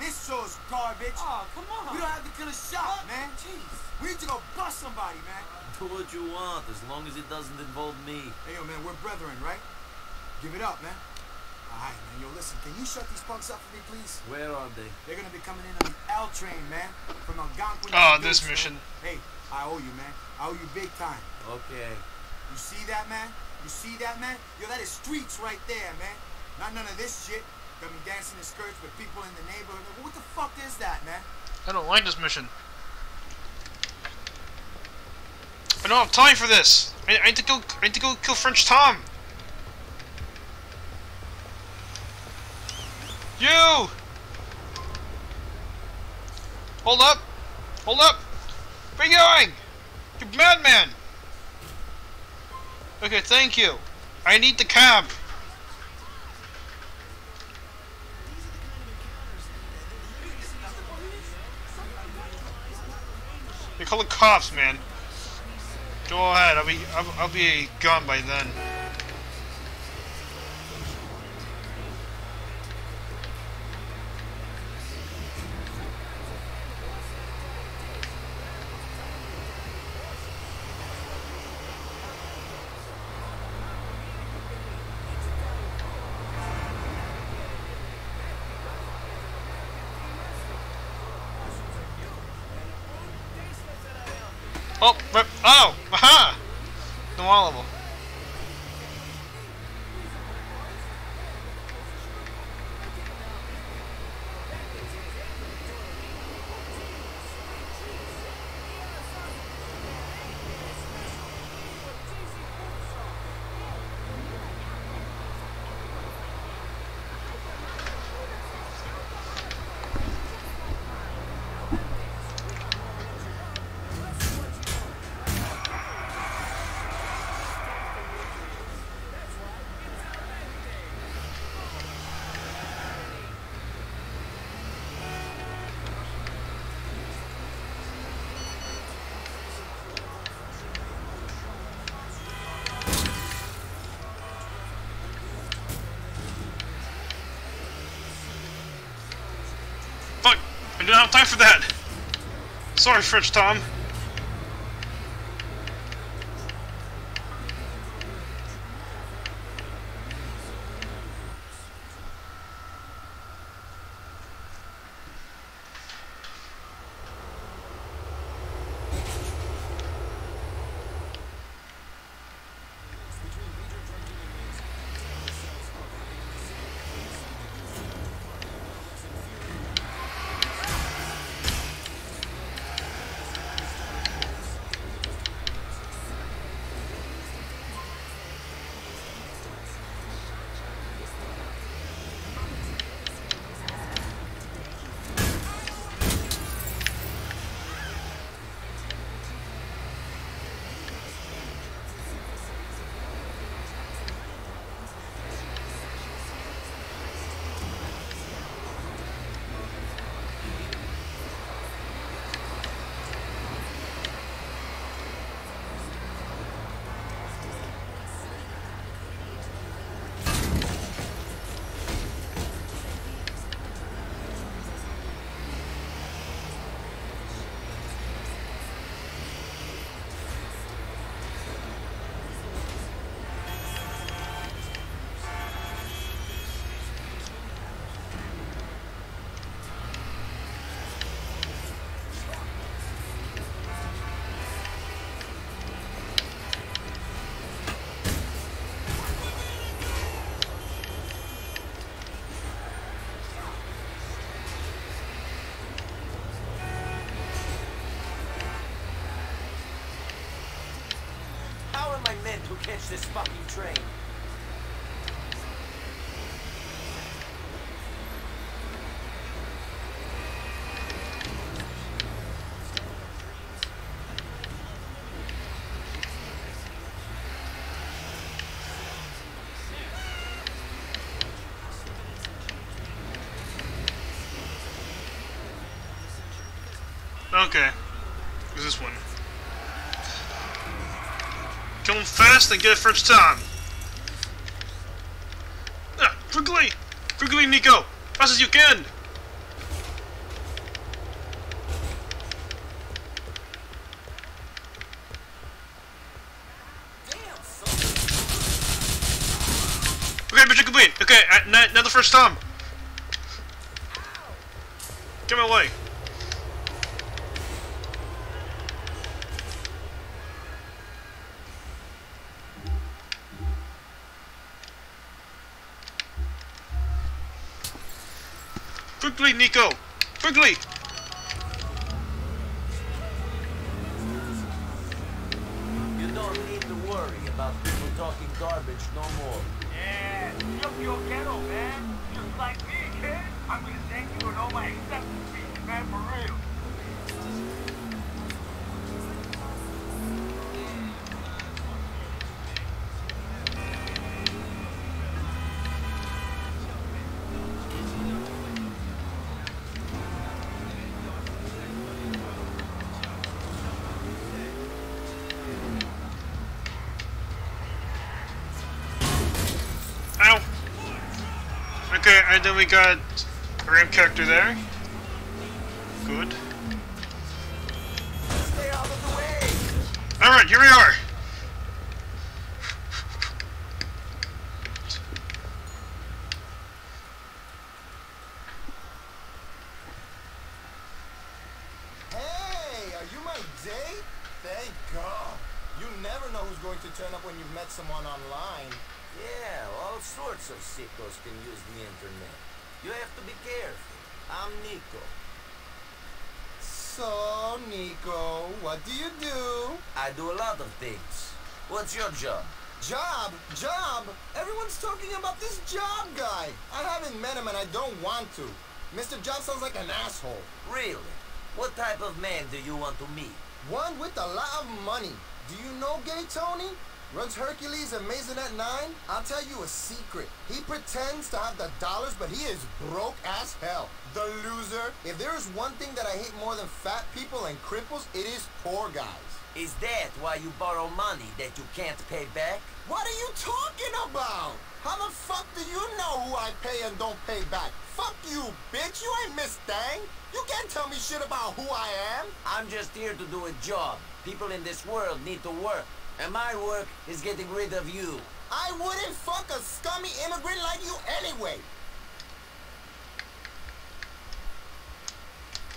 And this show's garbage. Oh, come on. We don't have to kill a shot, man. Jeez. We need to go bust somebody, man. Do what you want, as long as it doesn't involve me. Hey, yo, man, we're brethren, right? Give it up, man. All right, man. Yo, listen, can you shut these punks up for me, please? Where are they? They're gonna be coming in on the L train, man. From Algonquin. Oh, this Dukes, mission. Man. Hey, I owe you, man. I owe you big time. Okay. You see that, man? You see that, man? Yo, that is streets right there, man. Not none of this shit. Got me dancing in skirts with people in the neighborhood. What the fuck is that, man? I don't like this mission. I don't have time for this. I, I need to go. I need to go kill French Tom. You. Hold up. Hold up. Where you going? You madman. Okay, thank you. I need the cab. Call the cops, man. Go ahead. I'll be I'll, I'll be gone by then. I didn't have time for that! Sorry, French Tom. Catch this fucking train? Okay. Is this one? Kill him fast and get it first time. Ah, quickly! Quickly, Niko! Fast as you can! Okay, mission complete. Okay, uh, now the first time. Get my way. Quickly, Niko! Quickly! And then we got a ramp character there. Good. Alright, here we are. Hey, are you my date? Thank God. You never know who's going to turn up when you've met someone online. Yeah, all sorts of sickos can use the internet. You have to be careful. I'm Niko. So, Niko, what do you do? I do a lot of things. What's your job? Job? Job? Everyone's talking about this job guy. I haven't met him and I don't want to. Mr. Job sounds like an asshole. Really? What type of man do you want to meet? One with a lot of money. Do you know Gay Tony? Runs Hercules and Maisonette 9? I'll tell you a secret. He pretends to have the dollars, but he is broke as hell. The loser. If there is one thing that I hate more than fat people and cripples, it is poor guys. Is that why you borrow money that you can't pay back? What are you talking about? How the fuck do you know who I pay and don't pay back? Fuck you, bitch. You ain't Miss Thang. You can't tell me shit about who I am. I'm just here to do a job. People in this world need to work. And my work is getting rid of you. I wouldn't fuck a scummy immigrant like you anyway.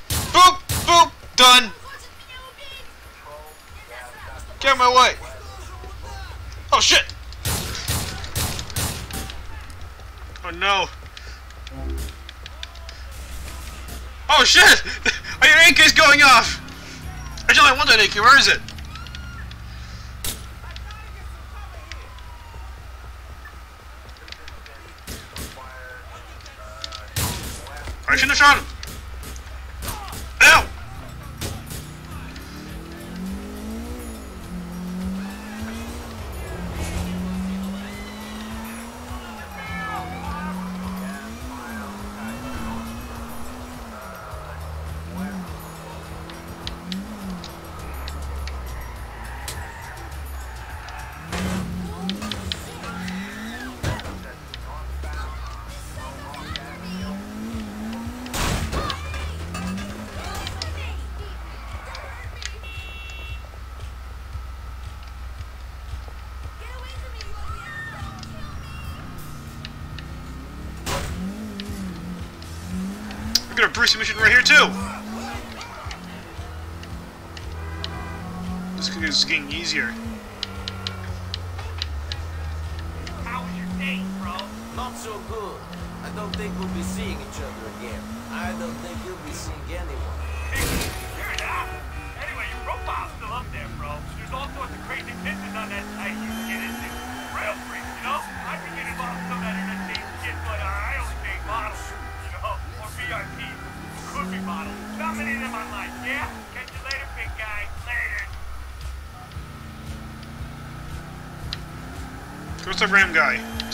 Boop! Boop! Done! Get my way! Oh shit! Oh no! Oh shit! Are oh, your AK's going off! Actually, I want that AK. Where is it? I shouldn't have shot him! Ow! Easier.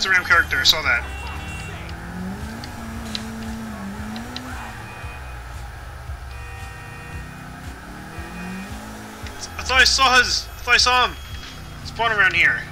What's the Ram character? I saw that. I thought I saw his. I thought I saw him spawn around here.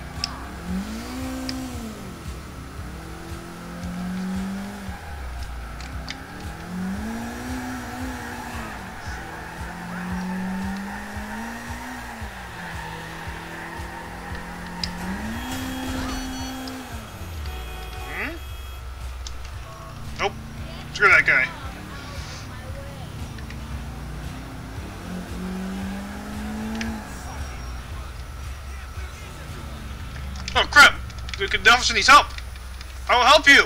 Officer needs help! I will help you!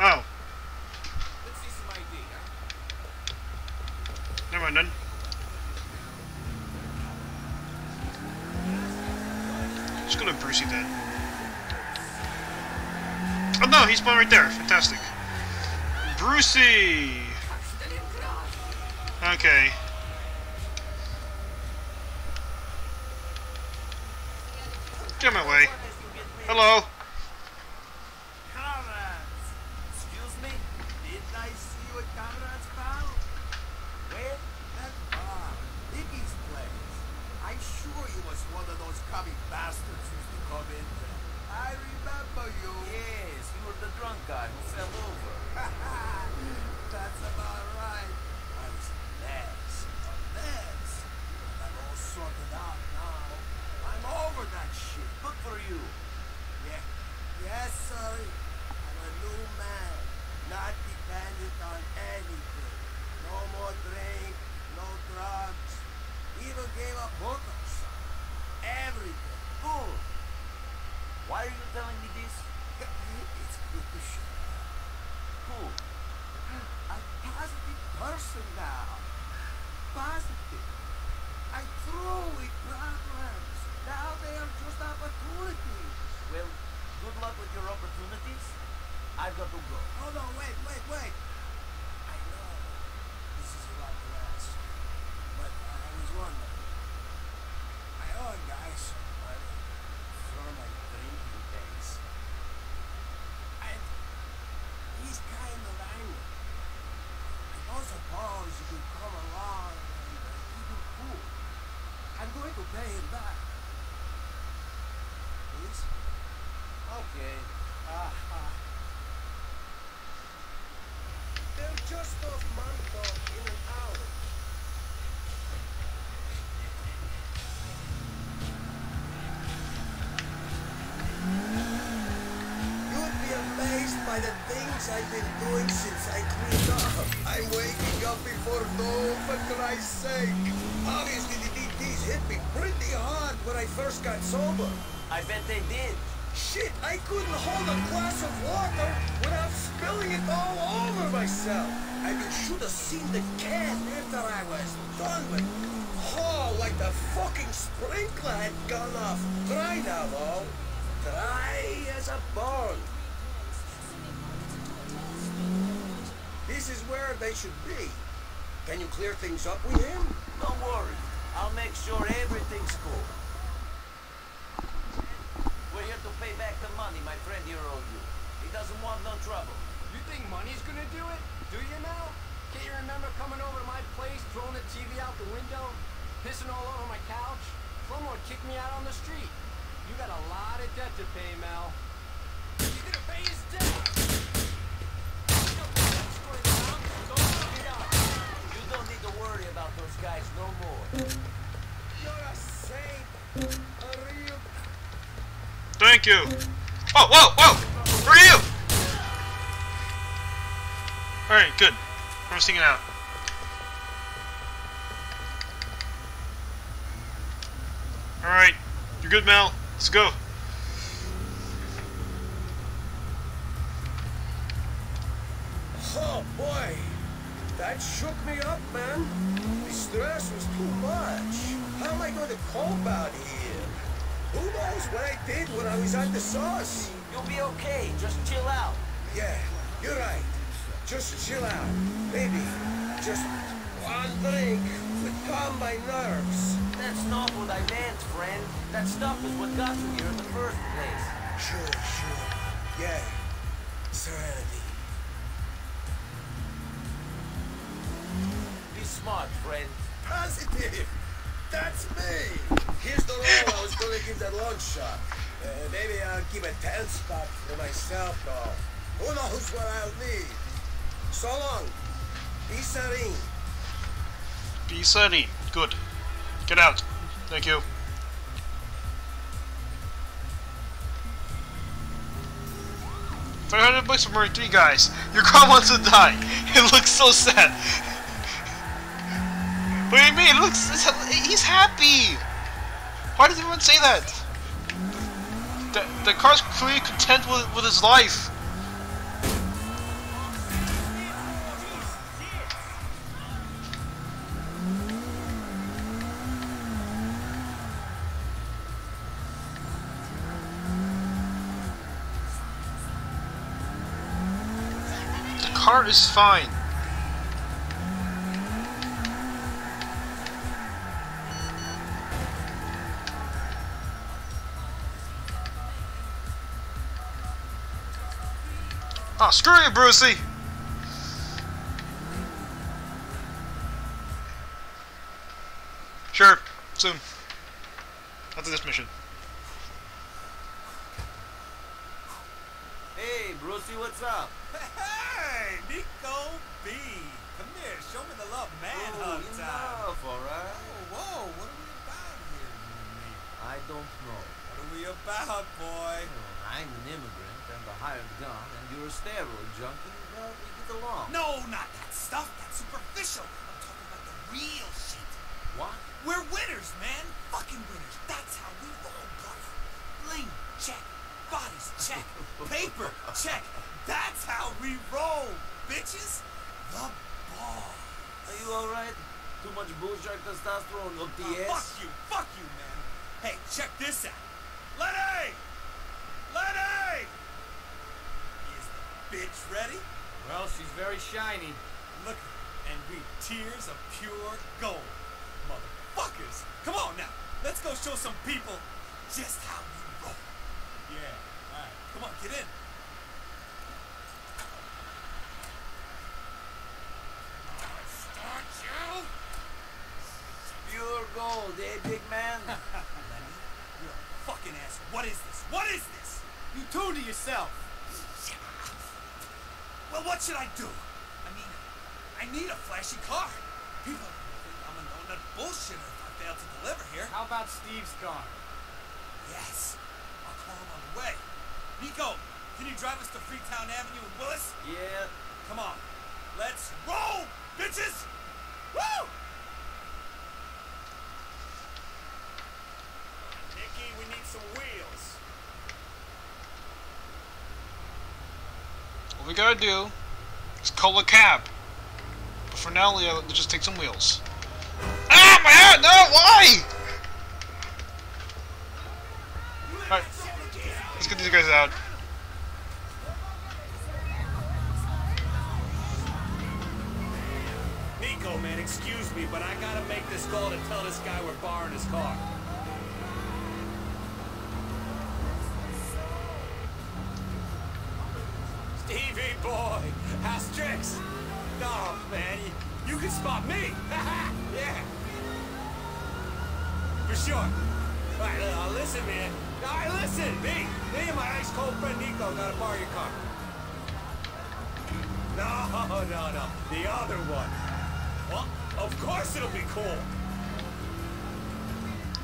Oh. Never mind then. Just gonna Brucey then. Oh no, he's spawned right there. Fantastic. Brucey! By the things I've been doing since I cleaned up. I'm waking up before dawn, for Christ's sake. Obviously, the DTs hit me pretty hard when I first got sober. I bet they did. Shit, I couldn't hold a glass of water without spilling it all over myself. I mean, should have seen the can after I was done with it. Oh, like the fucking sprinkler had gone off. Dry now, though. Dry as a bone. Where they should be. Can you clear things up with him? Don't worry. I'll make sure everything's cool. We're here to pay back the money my friend here owed you. He doesn't want no trouble. You think money's gonna do it? Do you now? Can't you remember coming over to my place, throwing the TV out the window, pissing all over my couch? Someone kicked me out on the street. You got a lot of debt to pay, Mel. He's gonna pay his debt. You don't need to worry about those guys no more. You're a saint. A real Thank you. Oh, whoa, whoa! Who are you? Alright, good. I'm singing out. Alright, you're good, Mel. Let's go. Smart, friend. Positive. That's me. Here's the role I was going to give that long shot. Uh, maybe I'll keep a 10 spot for myself, though. Who knows what I'll need. So long. Be serene. Be serene. Good. Get out. Thank you. Five hundred bucks for Marine 3 guys. Your car wants to die. It looks so sad. What do you mean? Looks. He's happy. Why does everyone say that? The, the car's clearly content with, with his life. The car is fine. Ah, screw you, Brucey! Sure, soon. After this mission. Hey, Brucey, what's up? Hey, Nico B. Come here, show me the love manhunt oh, time. enough, alright? Whoa, whoa, what are we about here, you? I don't know. What are we about, boy? Oh, I'm an immigrant and a hired gun, and you're a steroid junkie, but we get along. No, not that stuff. That's superficial. I'm talking about the real shit. What? We're winners, man. Fucking winners. That's how we roll, brother. Bling, check. Bodies, check. Paper, check. That's how we roll, bitches. The ball. Are you alright? Too much bullshit testosterone up the Uh, ass? fuck you, fuck you, man. Hey, check this out. Lenny! Lenny! Is the bitch ready? Well, she's very shiny. Look, and we tears of pure gold. Motherfuckers! Come on now, let's go show some people just how you roll. Yeah, alright, come on, get in. Start you! Pure gold, eh, big man? Lenny, you're a fucking asshole. What is this? What is this? You tuned to yourself. Well, what should I do? I mean, I need a flashy car. People think I'm a no-nut bullshitter if I fail to deliver here. How about Steve's car? Yes, I'll call him on the way. Niko, can you drive us to Freetown Avenue in Willis? Yeah. Come on, let's roll, bitches! Woo! Nicky, we need some wheels. What we gotta do is call a cab. But for now, let's just take some wheels. Ah, my hat! No, why? Alright, let's get these guys out. Niko, man, excuse me, but I gotta make this call to tell this guy we're borrowing his car. Stevie boy, how's tricks? Oh man, you, you can spot me. yeah. For sure. All right, uh, listen, man. All right, listen, me, me and my ice cold friend Niko gotta borrow your car. No, no, no, the other one. Well, of course it'll be cool.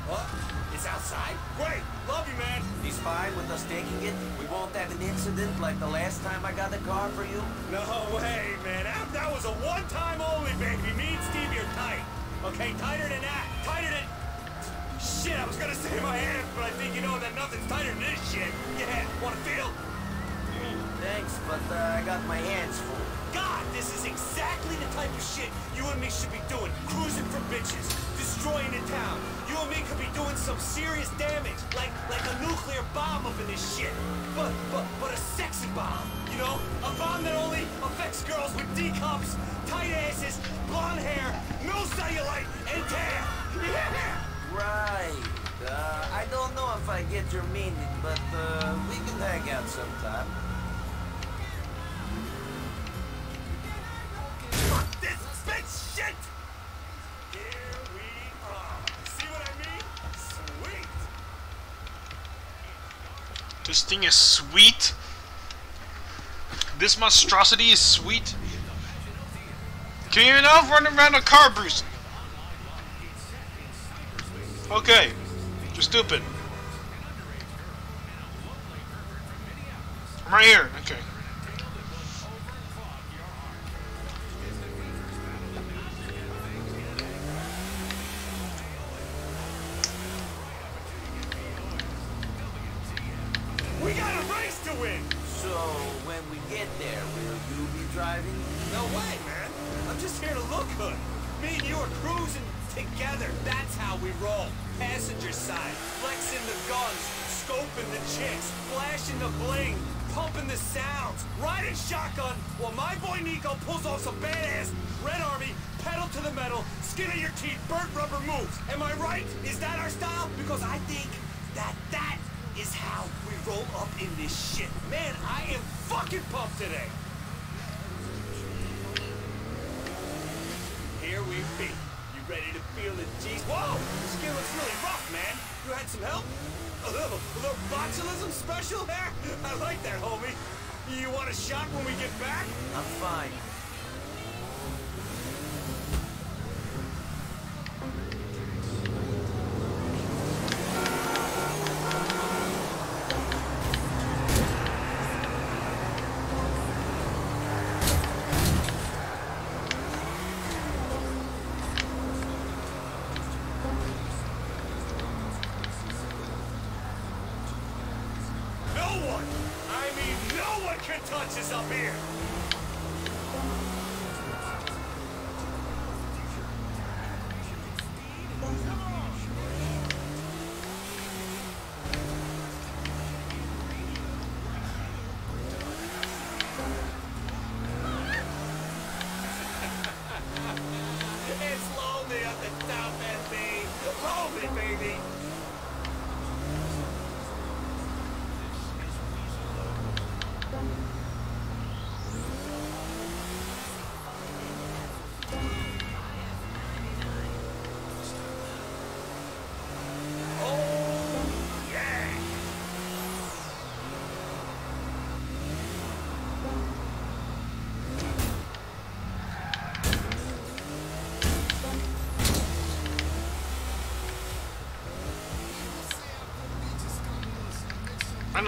What? It's outside? Great! Love you, man! He's fine with us taking it? We won't have an incident like the last time I got the car for you? No way, man. That, that was a one-time only, baby. Me and Steve are tight. Okay, tighter than that. Tighter than... Shit, I was gonna say my hands, but I think you know that nothing's tighter than this shit. Yeah, wanna feel? Thanks, but uh, I got my hands full. God, this is exactly the type of shit you and me should be doing. Cruising for bitches, destroying the town. You and me could be doing some serious damage, like like a nuclear bomb up in this shit. But but but a sexy bomb, you know, a bomb that only affects girls with D cups, tight asses, blonde hair, no cellulite, and tan. Yeah. Right. Uh, I don't know if I get your meaning, but uh, we can hang out sometime. This thing is sweet. This monstrosity is sweet. Can you not run around a car, Bruce? Okay, you're stupid. I'm right here. Okay.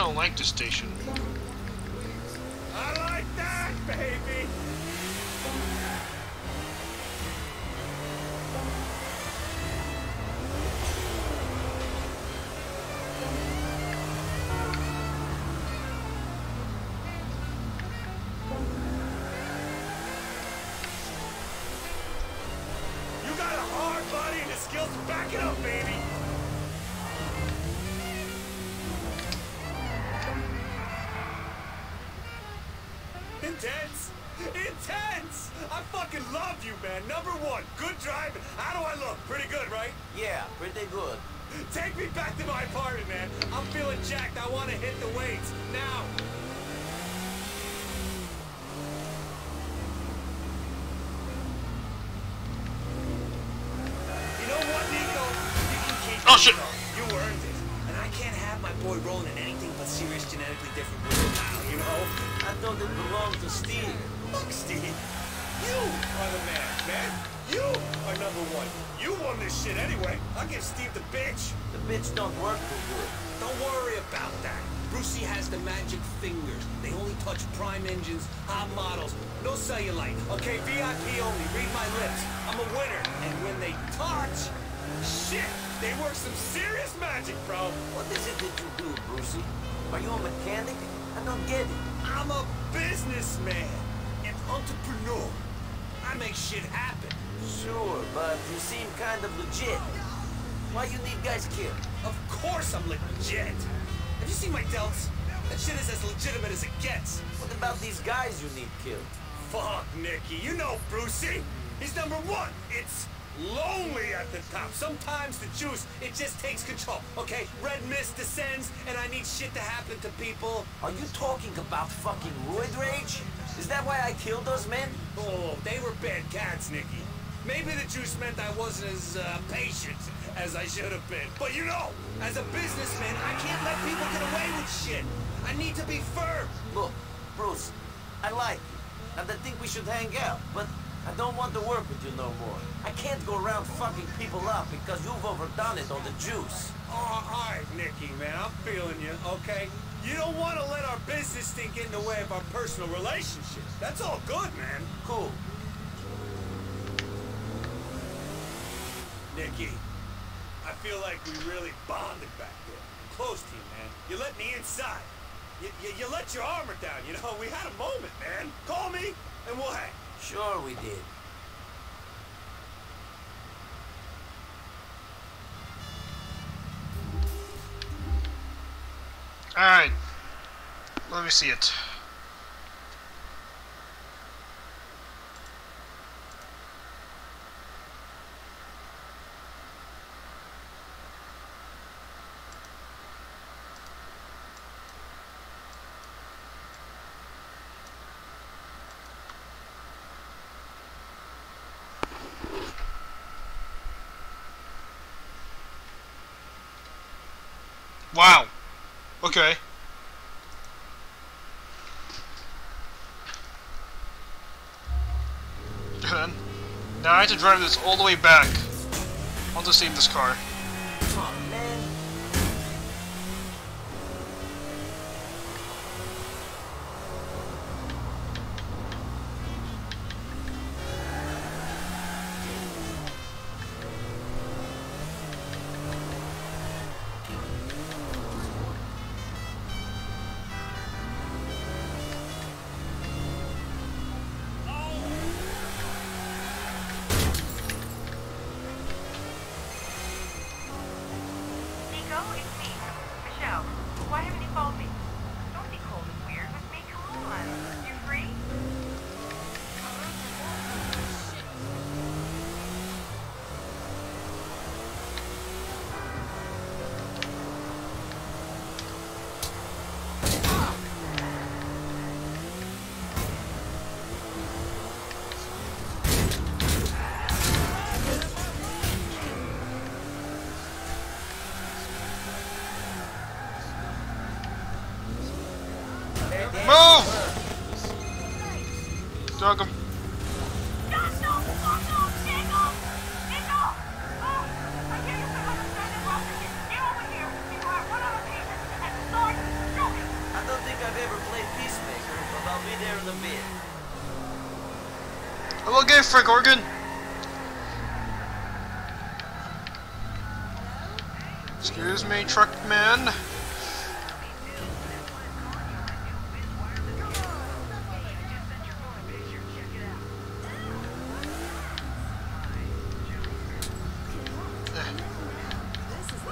Don't like this station. Don't work too good. Don't worry about that. Brucey has the magic fingers. They only touch prime engines, hot models, no cellulite. Okay, VIP only. Read my lips. I'm a winner. And when they touch, shit, they work some serious magic, bro. What is it that you do, Brucey? Are you a mechanic? I don't get it. I'm a businessman, an entrepreneur. I make shit happen. Sure, but you seem kind of legit. Why you need guys killed? Of course I'm legit. Have you seen my delts? That shit is as legitimate as it gets. What about these guys you need killed? Fuck, Nicky. You know Brucey. He's number one. It's lonely at the top. Sometimes the juice, it just takes control. Okay, red mist descends, and I need shit to happen to people. Are you talking about fucking roid rage? Is that why I killed those men? Oh, they were bad cats, Nicky. Maybe the juice meant I wasn't as uh, patient as I should have been. But you know, as a businessman, I can't let people get away with shit. I need to be firm. Look, Bruce, I like you, and I think we should hang out, but I don't want to work with you no more. I can't go around fucking people up because you've overdone it on the juice. Oh, all right, Nicky, man, I'm feeling you, okay? You don't want to let our business thing get in the way of our personal relationship. That's all good, man. Cool. Nicky, I feel like we really bonded back there. Close to you, man. You let me inside. You, you, you let your armor down, you know? We had a moment, man. Call me, and we'll hang. Sure we did. Alright. Let me see it. Okay. Done. Now I have to drive this all the way back. I'll just save this car. Frank Organ. Excuse me, truck man.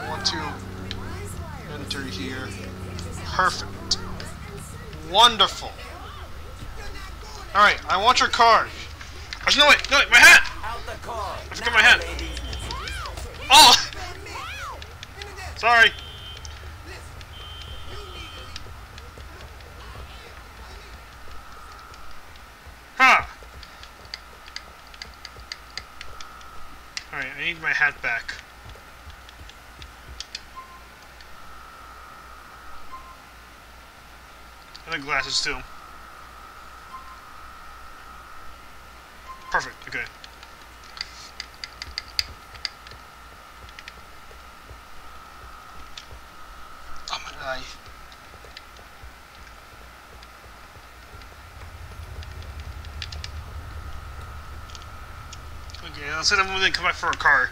Want to enter here. Perfect. Wonderful. Alright, I want your card. Actually, no, wait, no, wait, my hat! I forgot my hat. Oh! Sorry. Huh. Alright, I need my hat back. And the glasses too. Perfect, okay. Oh my eye. Okay, let's hit him and then come back for a car.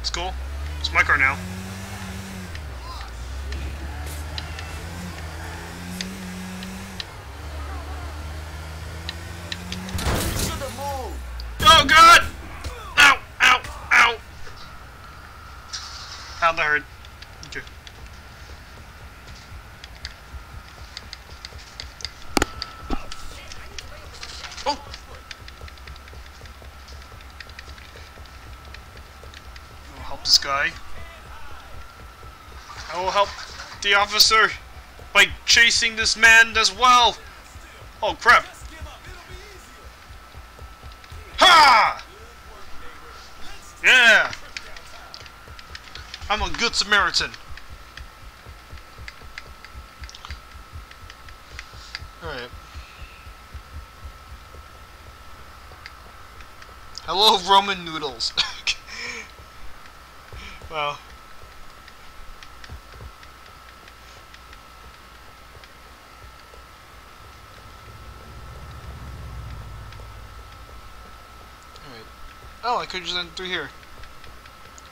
It's cool. It's my car now. The officer by chasing this man as well. Oh crap! Ha! Yeah! I'm a good Samaritan. Alright. Hello, Roman noodles. wow. Alright. Oh, I could just end through here.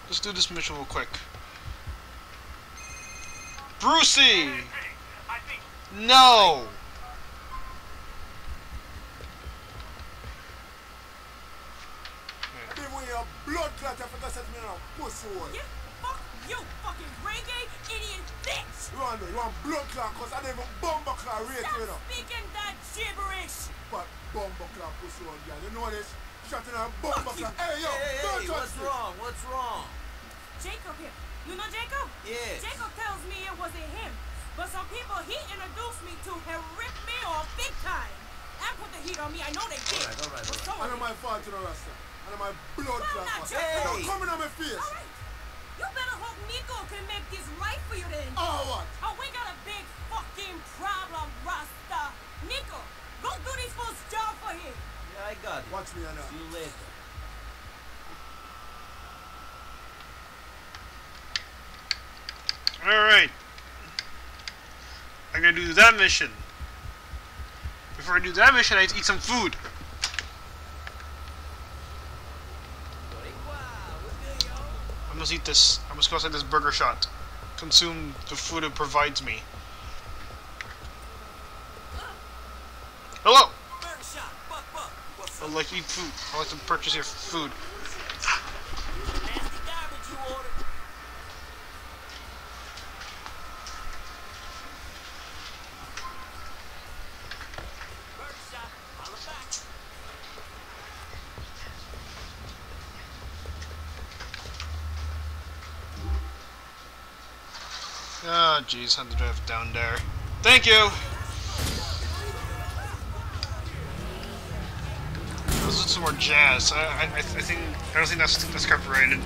Let's do this mission real quick. Brucie! No! Then when you're blood clot, I forgot that me on pussy hole. Yeah, fuck you, fucking reggae idiot bitch! You want, you want blood clot, cause I don't even bumper clot rate, you know. Stop speaking that gibberish! But bumper clot pussy hole, girl. You know this? Shot in a bumper clot. Hey, yo, Hey, don't hey, what's me. wrong? What's wrong? Jacob here. You know Jacob? Yes. Jacob tells me it wasn't him. But some people he introduced me to have ripped me off big time. And put the heat on me. I know they did. Alright, alright, But alright. so I know my fault to the rasta. I know my blood Well, clot. not man. just- Don't come in on my face. Alright. You better hope Niko can make this right for you then. Oh, what? Oh, we got a big fucking problem, Rasta. Niko, go do this fool's job for him. Yeah, I I got it. Watch me on up. See you later. Alright. I'm gonna do that mission. Before I do that mission, I need to eat some food. I must eat this. I must go outside this burger shot. Consume the food it provides me. Hello! I like to eat food. I like to purchase your food. Oh, jeez, had to drive down there. Thank you! More jazz. I, I, I think I don't think that's that's copyrighted.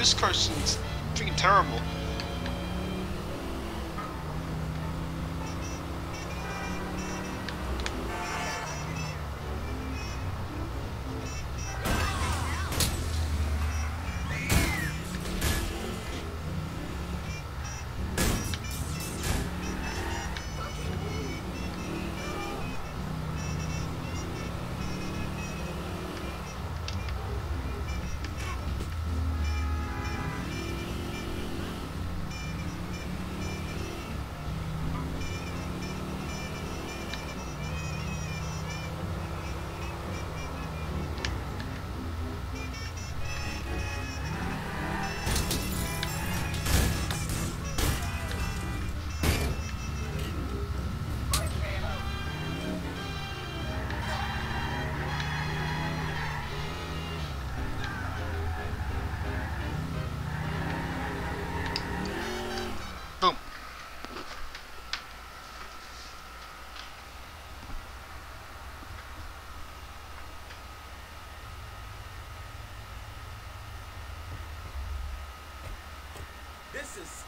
This person is freaking terrible.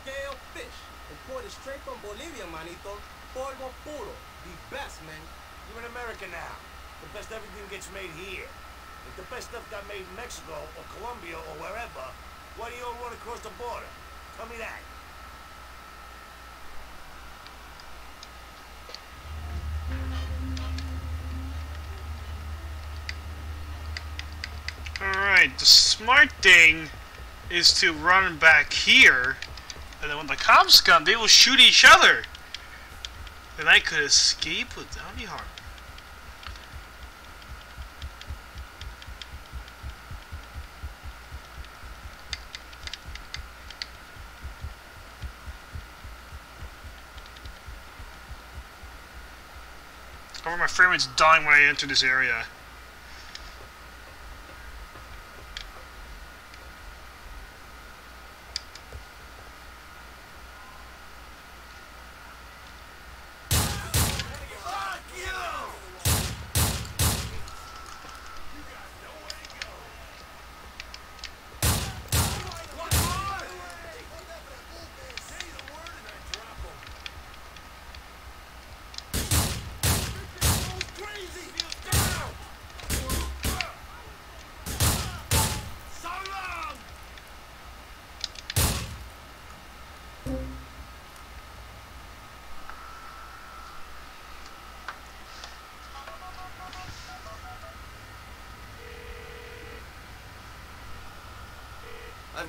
Scale fish, imported straight from Bolivia, manito. Polvo puro, the best, man. You're in America now. The best everything gets made here. If the best stuff got made in Mexico or Colombia or wherever, why do you all run across the border? Tell me that. Alright, the smart thing is to run back here, and then when the cops come, they will shoot each other. Then I could escape without any harm. However, my frame rate's dying when I enter this area.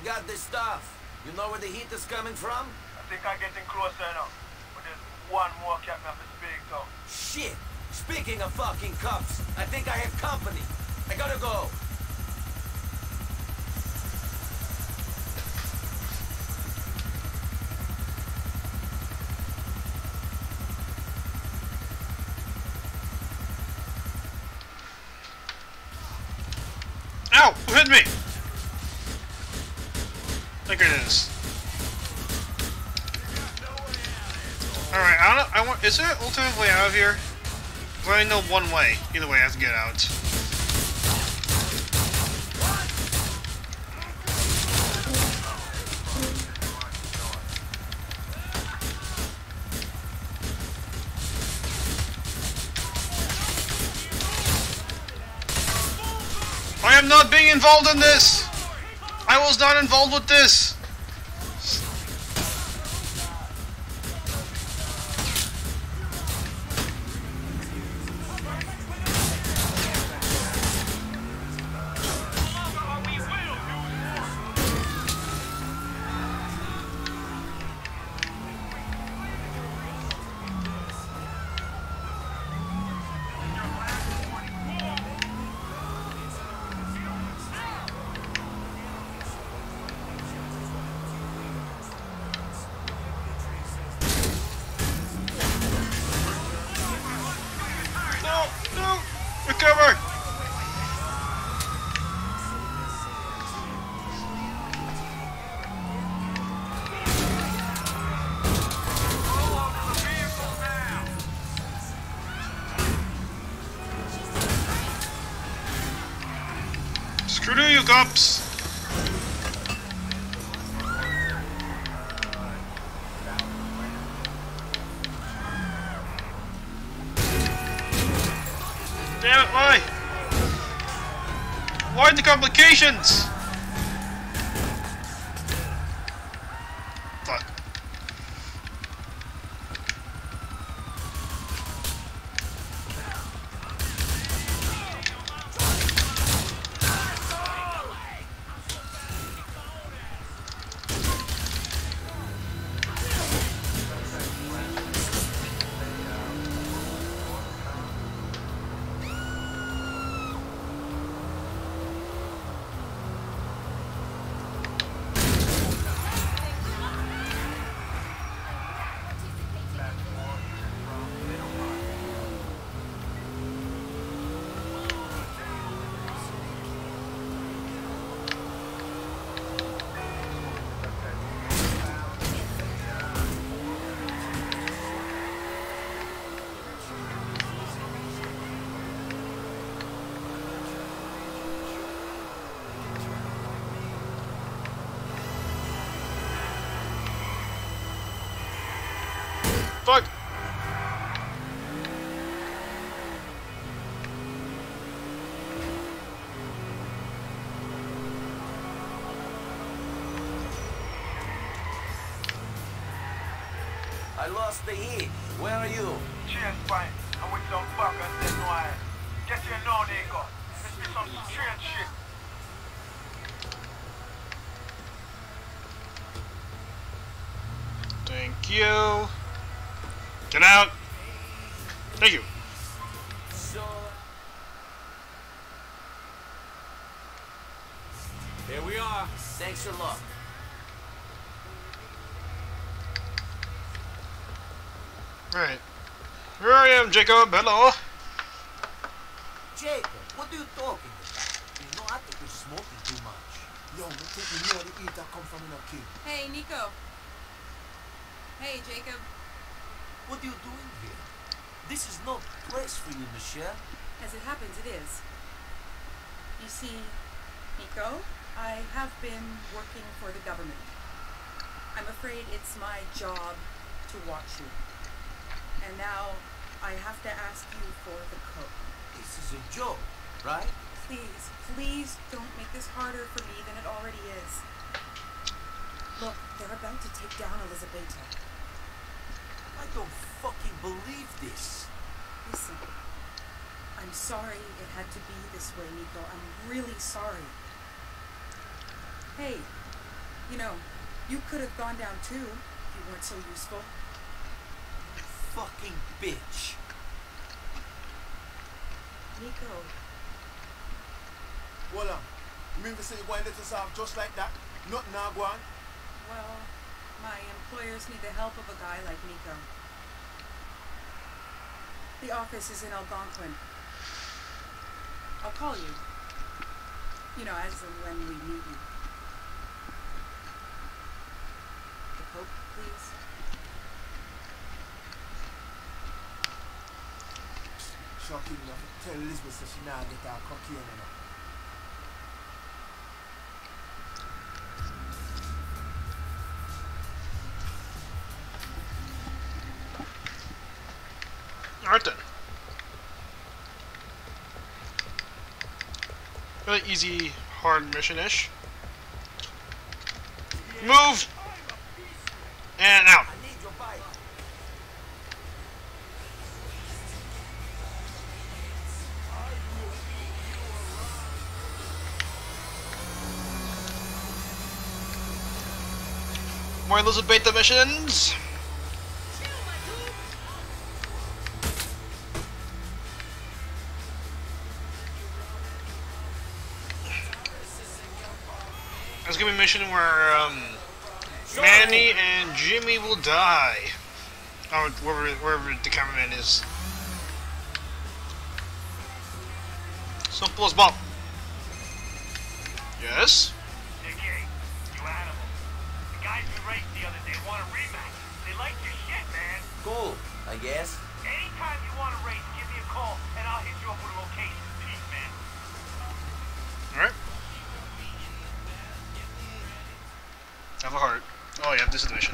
Got this stuff. You know where the heat is coming from? I think I'm getting closer now. But there's one more captain of the speak to. Shit! Speaking of fucking cops, I think I have company. I gotta go. Is there an way out of here? Well, I know one way. Either way I have to get out. I am not being involved in this! I was not involved with this! Fuck! Jacob. Hello. Jacob, what are you talking about? You know, I think you're smoking too much. Yo, I think we know the heat that come from in a kid. Hey, Niko. Hey, Jacob. What are you doing here? This is no place for you, Michelle. As it happens, it is. You see, Niko, I have been working for the government. I'm afraid it's my job to watch you. And now I have to ask you for the code. This is a joke, right? Please, please don't make this harder for me than it already is. Look, they're about to take down Elizabeta. I don't fucking believe this. Listen, I'm sorry it had to be this way, Niko. I'm really sorry. Hey, You know, you could have gone down too if you weren't so useful. Fucking bitch. Niko, Hold on. You mean to say you want to let us off just like that? Not now, go on. well, my employers need the help of a guy like Niko. The office is in Algonquin. I'll call you. You know, as and when we need you. The Pope, please. Shocking enough. Tell Elizabeta that she now get our cocaine in her. Alright then. Really easy, hard mission-ish. Move! And out. More Elizabeth missions! There's gonna be a mission where um, Manny and Jimmy will die. Oh, wherever, wherever the cameraman is. Simple as Bob. Yes? Cool, Anytime you want to race, give me a call and I'll hit you up with a location. Peace, man. Alright. Have a heart. Oh yeah, this is the mission.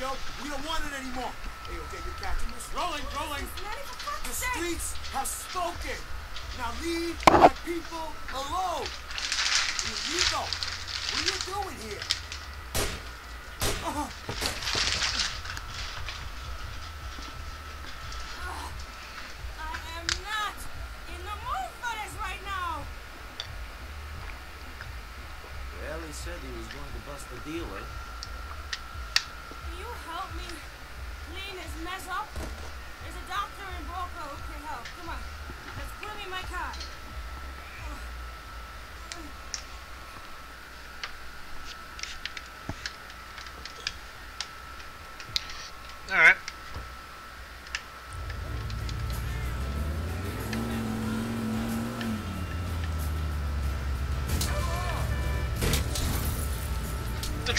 Yo. We don't want it anymore. Hey, okay, you're catching this? Rolling, rolling. Manny, for fuck's The streets have spoken. Now leave my people alone. Hey, Niko, what are you doing here? Uh-huh.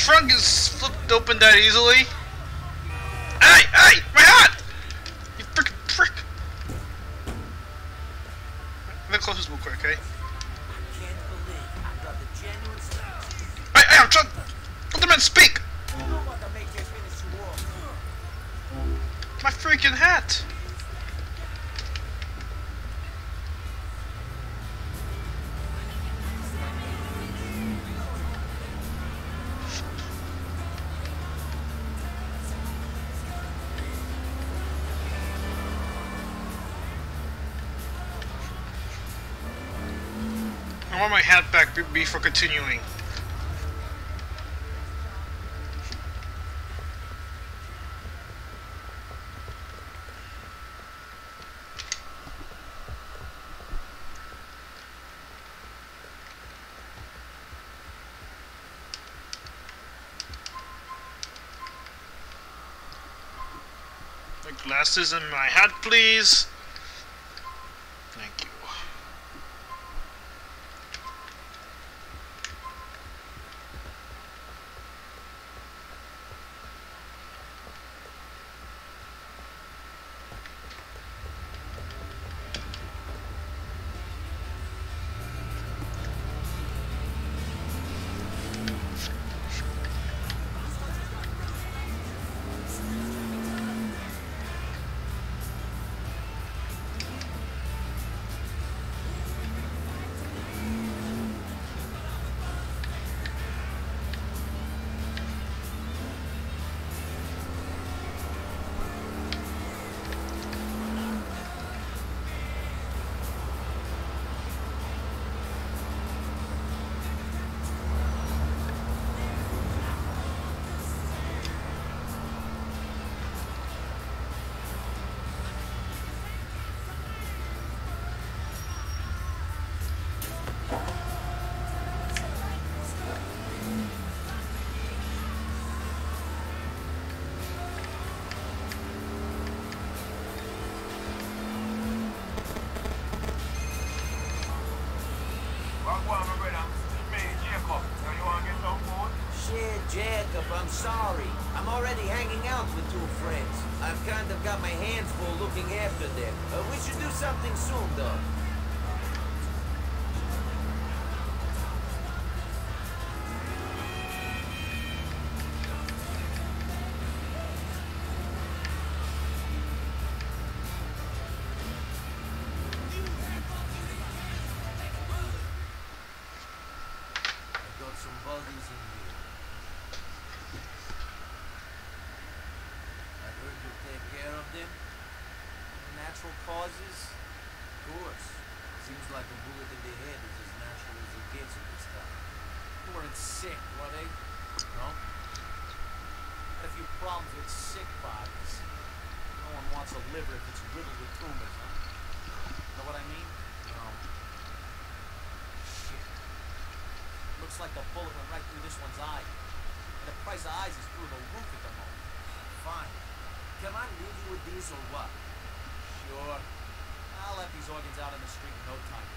Trunk is flipped open that easily. Be- for continuing. My glasses and my hat, please. Causes? Course. Seems like a bullet in the head is as natural as it gets at this time. You weren't sick, were they? No? Had a few problems with sick bodies. No one wants a liver if it's riddled with tumors, huh? Know what I mean? No. Shit. Looks like the bullet went right through this one's eye. And the price of eyes is through the roof at the moment. Fine. Can I leave you with these or what? Sure. I'll let these organs out in the street in no time.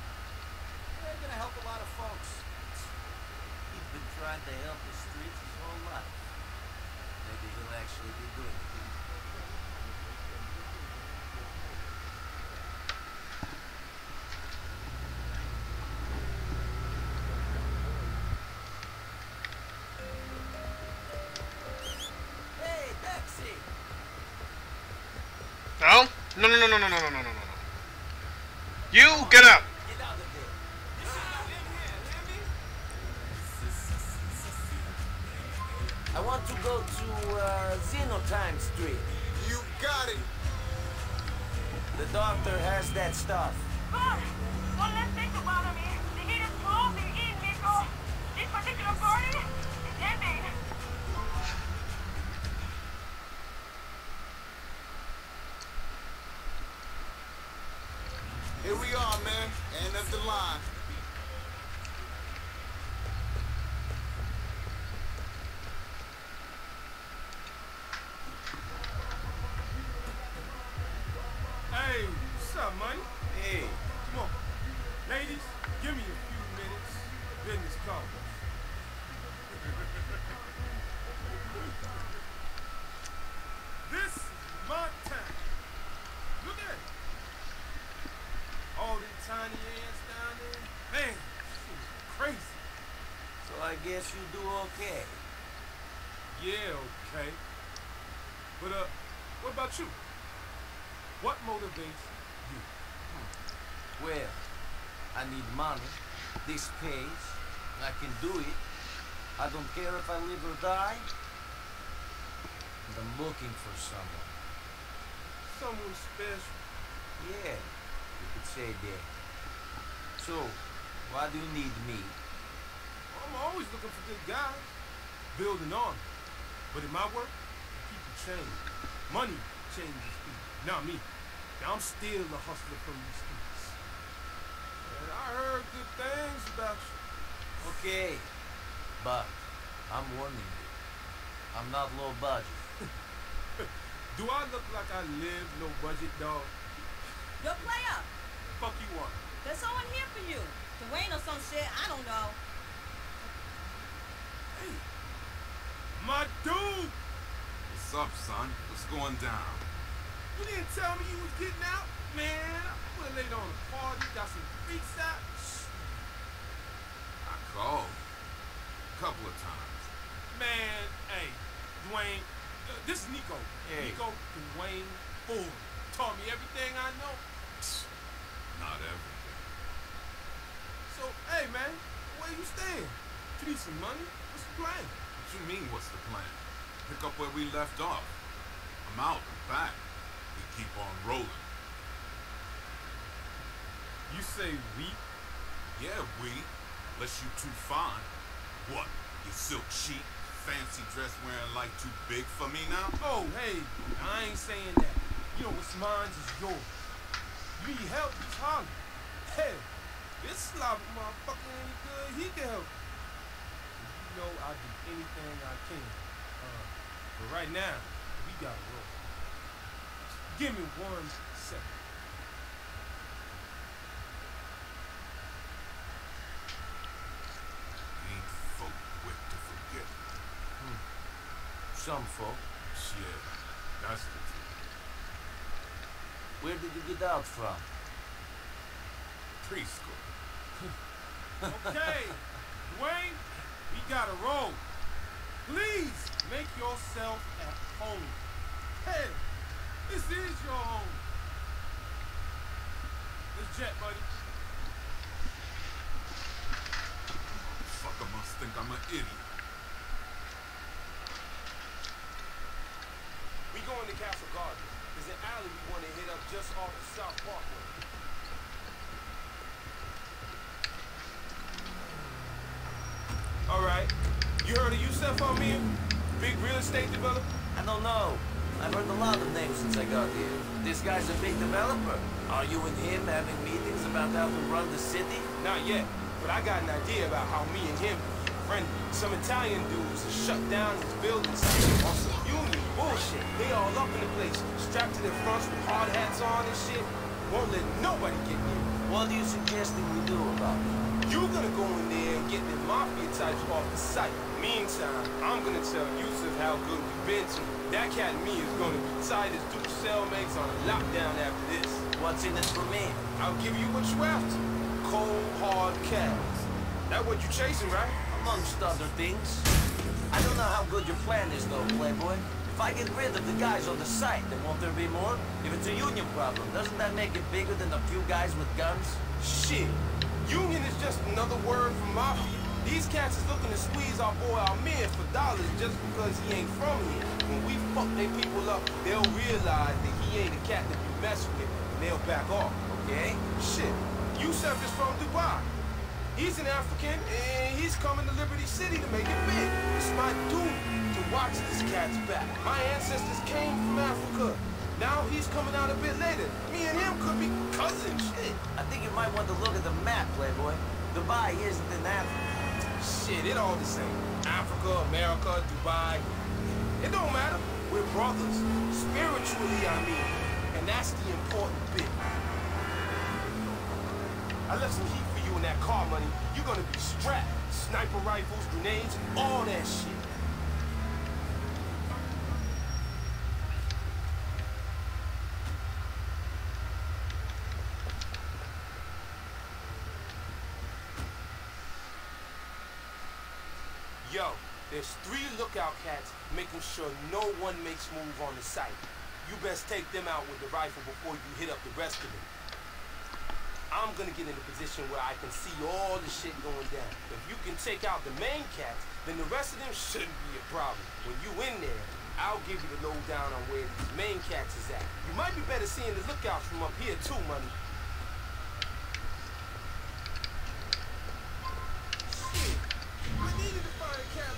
They're gonna help a lot of folks. He's been trying to help the streets his whole life. Maybe he'll actually be doing it. No? No, no, no, no, no, no, no, no, no, no. You get out. Get out of there. I want to go to uh, Xenotime Street. You got it. The doctor has that stuff. Good. One less thing to bother me. The heat is closing in, Niko. This particular party Here we are, man. End of the line. Guess you do okay. Yeah, okay. But, uh, what about you? What motivates you? Well, I need money. This pays. I can do it. I don't care if I live or die. And I'm looking for someone. Someone special. Yeah, you could say that. So, why do you need me? I'm always looking for good guys. Building on. But in my work, people change. Money changes people. Not me. I'm still a hustler from these streets. And I heard good things about you. Okay, but I'm warning you. I'm not low budget. Do I look like I live no budget, dog? Good player. Fuck you want? There's someone here for you. Dwayne or some shit. I don't know. Hey, my dude! What's up, son? What's going down? You didn't tell me you was getting out? Man, I put late on a party, got some freaks out. I called. A couple of times. Man, hey, Dwayne, uh, this is Niko. Hey. Niko Dwayne Forge. Taught me everything I know. Not everything. So, hey, man, where you staying? You need some money? Plan? What you mean, what's the plan? Pick up where we left off. I'm out and back. We keep on rolling. You say we? Yeah, we. Unless you too fine. What? You silk chic, fancy dress wearing like too big for me now? Oh, hey, I ain't saying that. You know what's mine is yours. You need help, he's holler. Hell, this sloppy motherfucker ain't good, he can help. You know I'll do anything I can. Uh, but right now, we gotta roll. Give me one second. Ain't folk quick to forget. Hmm. Some folk. Shit, that's the truth. Where did you get out from? Preschool. Okay, Dwayne, we gotta roll. Please make yourself at home. Hey, this is your home. Let's jet, buddy. Fucker must think I'm an idiot. We going to Castle Garden. There's an alley we want to hit up just off the South Parkway. All right. You heard of Yusuf Amir? Big real estate developer? I don't know. I've heard a lot of names since I got here. This guy's a big developer. Are you and him having meetings about how to run the city? Not yet, but I got an idea about how me and him friend. Some Italian dudes have shut down his building site on some union bullshit. They all up in the place, strapped to their fronts with hard hats on and shit. Won't let nobody get near. What are you suggesting we do about it? You're gonna go in there and get the mafia types off the site. Meantime, I'm gonna tell Yusuf how good we've been to him. That cat and me is gonna be tight as two cellmates on a lockdown after this. What's in it for me? I'll give you what you after. Cold, hard cash. That what you're chasing, right? Amongst other things. I don't know how good your plan is, though, Playboy. If I get rid of the guys on the site, then won't there be more? If it's a union problem, doesn't that make it bigger than a few guys with guns? Shit. Union is just another word for mafia. These cats is looking to squeeze our boy Amir for dollars just because he ain't from here. When we fuck their people up, they'll realize that he ain't a cat to you mess with, and they'll back off, okay? Shit. Yusuf is from Dubai. He's an African, and he's coming to Liberty City to make it big. It's my duty to watch this cat's back. My ancestors came from Africa. Now he's coming out a bit later. Me and him could be cousins, shit. I think you might want to look at the map, Playboy. Dubai isn't in Africa. Shit, it all the same. Africa, America, Dubai. It don't matter. We're brothers. Spiritually, I mean. And that's the important bit. I left some heat for you in that car money. You're gonna be strapped. Sniper rifles, grenades, all that shit. Yo, there's three cats making sure no one makes move on the site. You best take them out with the rifle before you hit up the rest of them. I'm gonna get in a position where I can see all the shit going down. If you can take out the main cats, then the rest of them shouldn't be a problem. When you in there, I'll give you the lowdown on where these main cats is at. You might be better seeing the lookouts from up here too, money. Shit, I needed to find a cat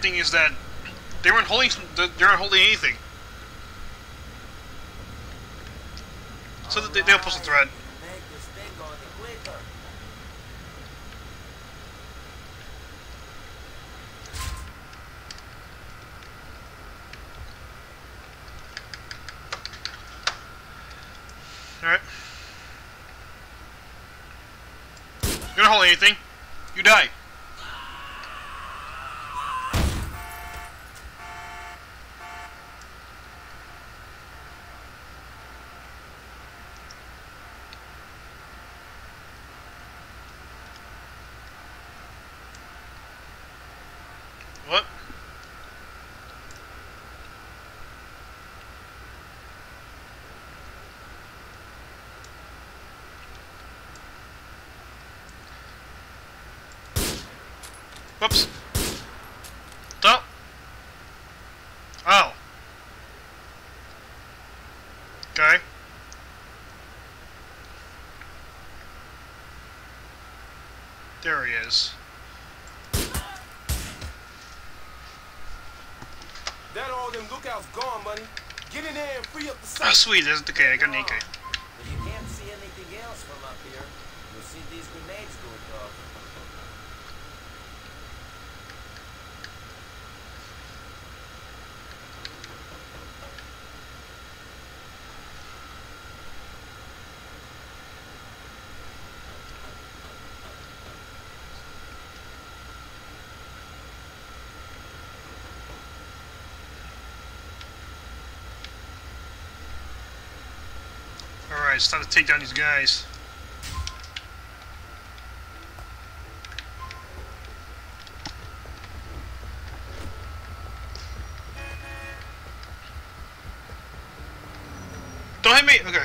weird thing is that they weren't holding they weren't holding anything. So they, they'll pull the thread. Alright. You're not holding anything. You die. There he is. That all them lookouts gone, money. Get in there and free up the Oh, site. sweet. That's okay. I got an AK. If you can't see anything else from up here, you'll see these grenades going off. Alright, it's time to take down these guys. Don't hit me! Okay.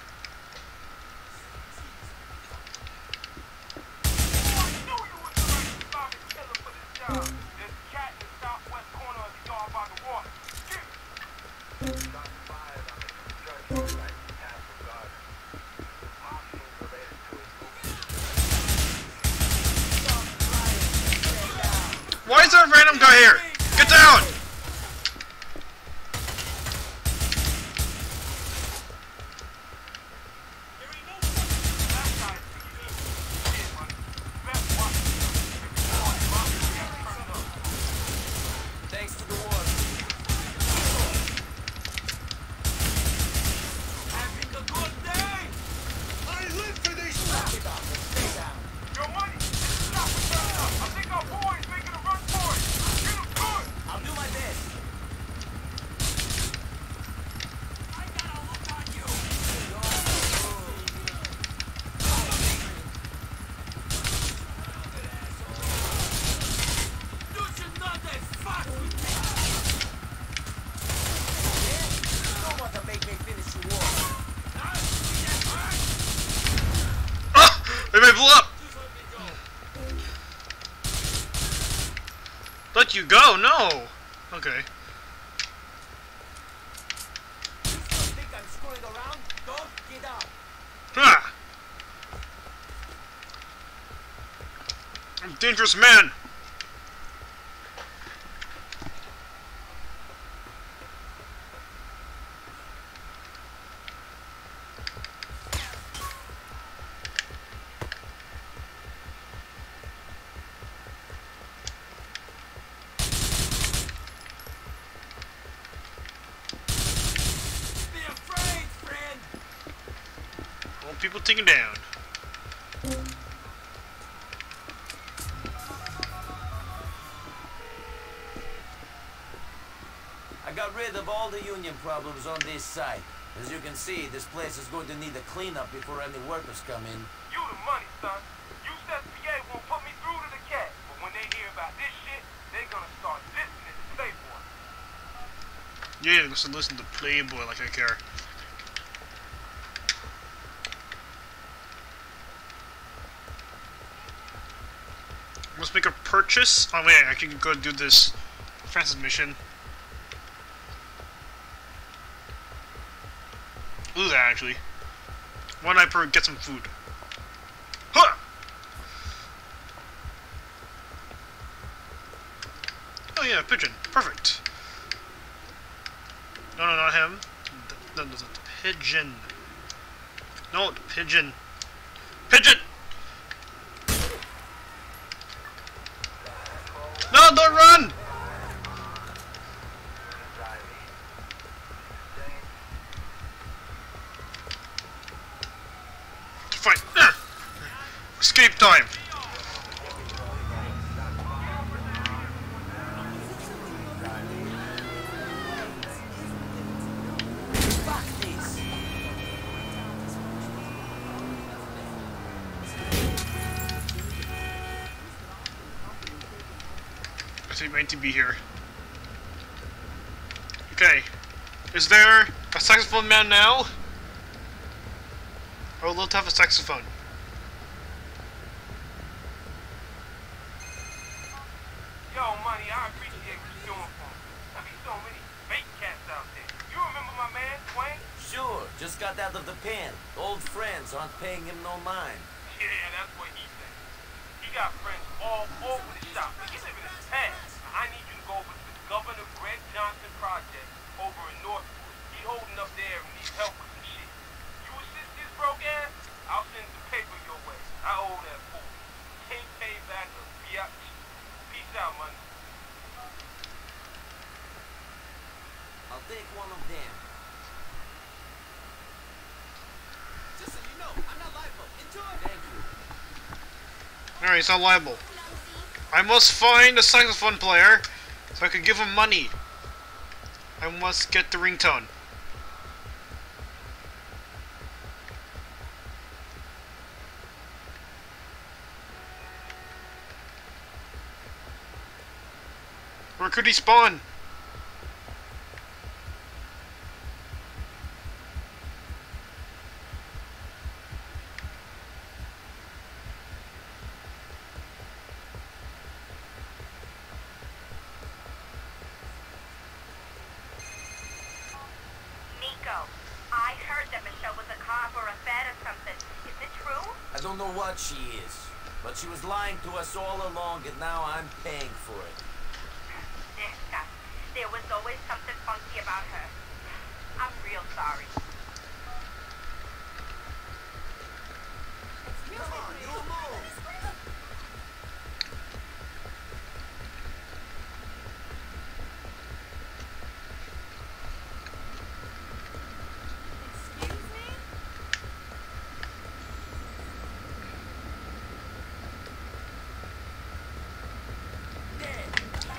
You go? No! Okay. I'm. Ah! I'm dangerous man! Be afraid, friend. All people taken down. I got rid of all the union problems on this site. As you can see, this place is going to need a cleanup before any workers come in. You the money, son. USPA won't put me through to the cat. But when they hear about this shit, they're gonna start listening to Playboy. Yeah, listen, listen to Playboy like I care. Let's make a purchase. Oh wait, I can go do this Francis mission. That actually. One I per get some food? Huh! Oh yeah, pigeon. Perfect. No, no, not him. The, the, the, the pigeon. No, the. Pigeon! To be here. Okay. Is there a saxophone man now? I would love to have a saxophone. Yo, money, I appreciate what you're doing for me. There be so many fake cats out there. You remember my man, Dwayne? Sure, just got out of the pen. Old friends aren't paying him no mind. Yeah, that's what he said. He got friends all over the shop. He live in his past. I need you to go over to the Governor Greg Johnson project over in Northwood. He holding up there and needs help with some shit. You assist his broke ass? I'll send the paper your way. I owe that fool. Can't pay back a biatch. Peace out, money. I'll take one of them. Just so you know, I'm not liable. Enjoy. Thank you. Alright, he's not liable. I must find a saxophone player so I can give him money. I must get the ringtone. Where could he spawn? Niko, I heard that Michelle was a cop or a fed or something. Is it true? I don't know what she is, but she was lying to us all along, and now I'm paying for it. Esta, there was always something funky about her. I'm real sorry.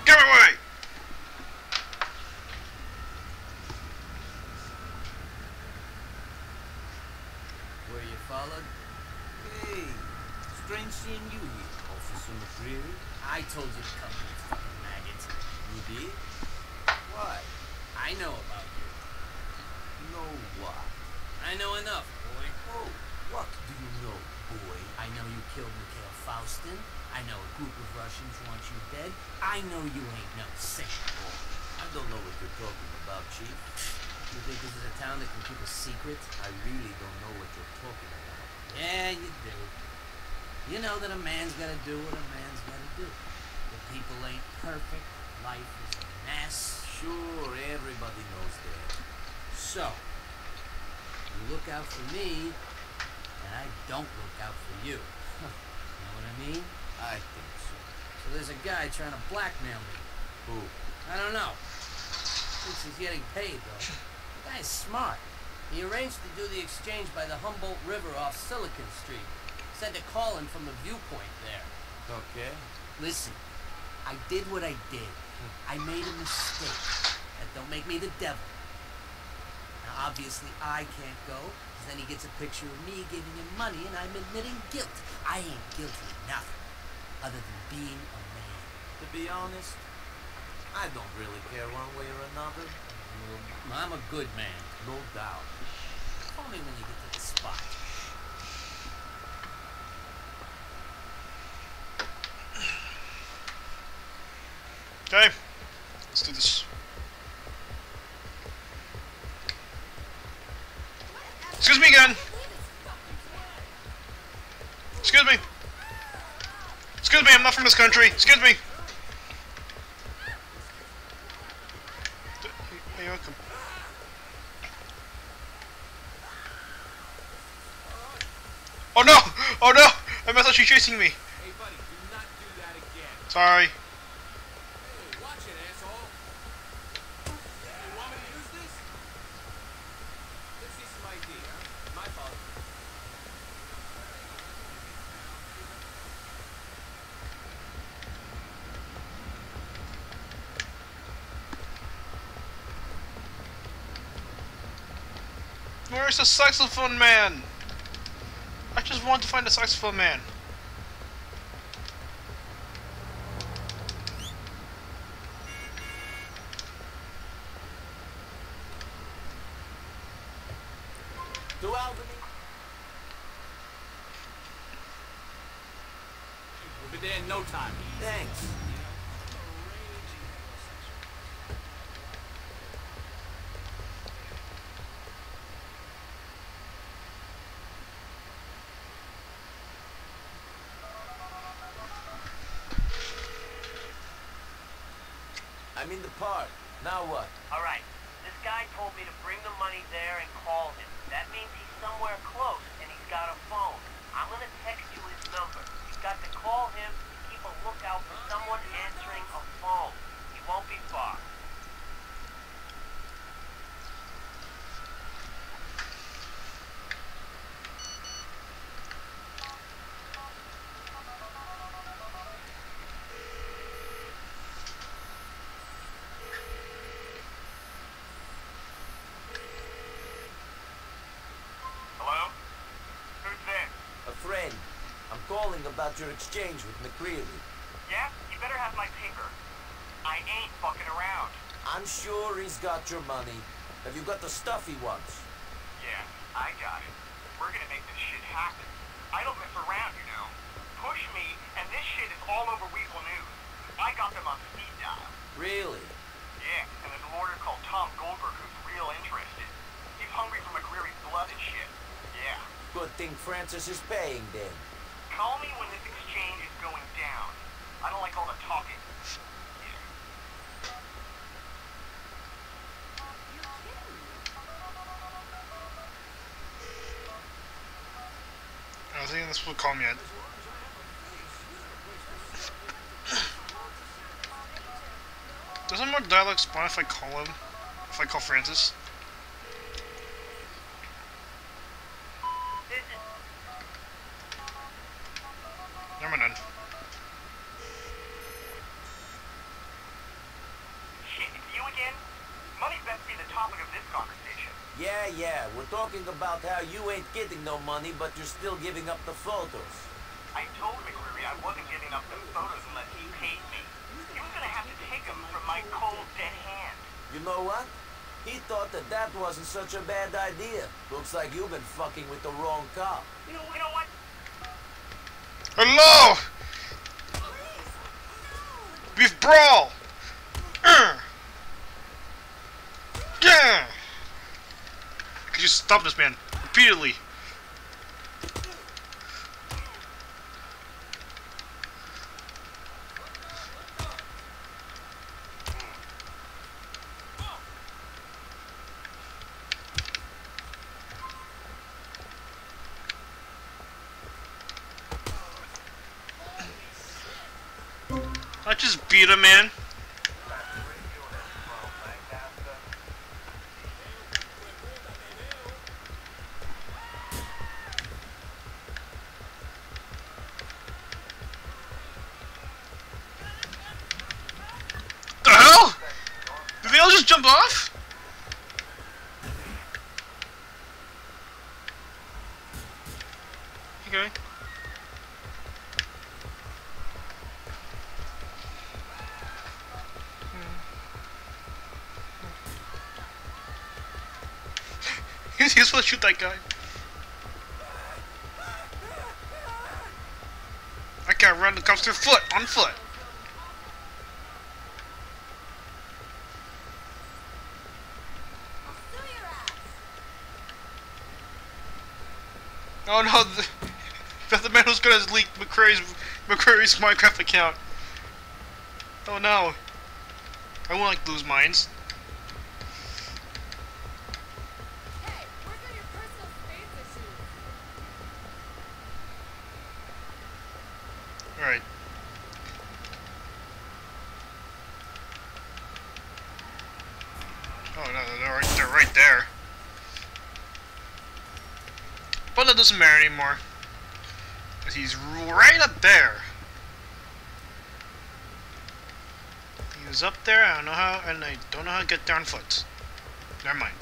Get away! Were you followed? Hey, strange seeing you here, Officer McReary. I told you to come here, fucking maggot. You did? Why? I know about you. Know what? I know enough, boy. Oh, what do you know? boy. I know you killed Mikhail Faustin. I know a group of Russians want you dead. I know you ain't no saint. I don't know what you're talking about, Chief. You think this is a town that can keep a secret? I really don't know what you're talking about. Yeah, you do. You know that a man's gotta do what a man's gotta do. People ain't perfect. Life is a mess. Sure, everybody knows that. So, you look out for me, and I don't look out for you. know what I mean? I think so. So there's a guy trying to blackmail me. Who? I don't know. Thinks he's getting paid, though. The guy's smart. He arranged to do the exchange by the Humboldt River off Silicon Street. Said to call him from the viewpoint there. Okay. Listen, I did what I did. I made a mistake. That don't make me the devil. Now, obviously, I can't go, because then he gets a picture of me giving him money, and I'm admitting guilt. I ain't guilty of nothing, other than being a man. To be honest, I don't really care one way or another. Mm, I'm a good man. No doubt. Call me when you get to the spot. Okay, let's do this. Excuse me again. Excuse me. Excuse me, I'm not from this country. Excuse me. Hey, welcome. Oh no! Oh no! I'm actually chasing me. Hey, buddy, do not do that again. Sorry. Hey, watch it, asshole. Hey, you want me to use this? Let's see some ID, huh? My fault. Where's the saxophone man? I just want to find the saxophone man. I'm in the park. Now what? Alright, this guy told me to bring the money there and call him. That means he's somewhere close and he's got a phone. I'm gonna text you his number. You've got to call him and keep a lookout for someone answering a phone. He won't be far. Hello? Who's this? A friend. I'm calling about your exchange with McReary. Yeah? You better have my paper. I ain't fucking around. I'm sure he's got your money. Have you got the stuff he wants? Yeah, I got it. We're gonna make this shit happen. I don't mess around, you know. Push me, and this shit is all over Weasel News. I got them on speed dial. Really? Yeah, and there's a lawyer called Tom Goldberg who's real interested. He's hungry for McReary's blood and shit. Yeah. Good thing Francis is paying then. Call me when this exchange is going down. I don't like all the talking. I don't think this will call me yet. Doesn't more dialogue spawn if I call him? If I call Francis? About how you ain't getting no money, but you're still giving up the photos. I told McReary I wasn't giving up the photos unless he paid me. He was gonna have to take them from my cold, dead hand. You know what? He thought that that wasn't such a bad idea. Looks like you've been fucking with the wrong cop. You know, you know what? Hello! Beef brawl! Uh. Yeah! Could you stop this man repeatedly? I just beat a man. He's, supposed to shoot that guy. I can't run the through foot, on foot. Oh no, the, the man who's gonna leak McCrae's McCrae's Minecraft account. Oh no. I won't like lose mines. Alright. Oh no, they're right, they're right there. But that doesn't matter anymore. He's right up there. He was up there, I don't know how, and I don't know how to get on foot. Never mind.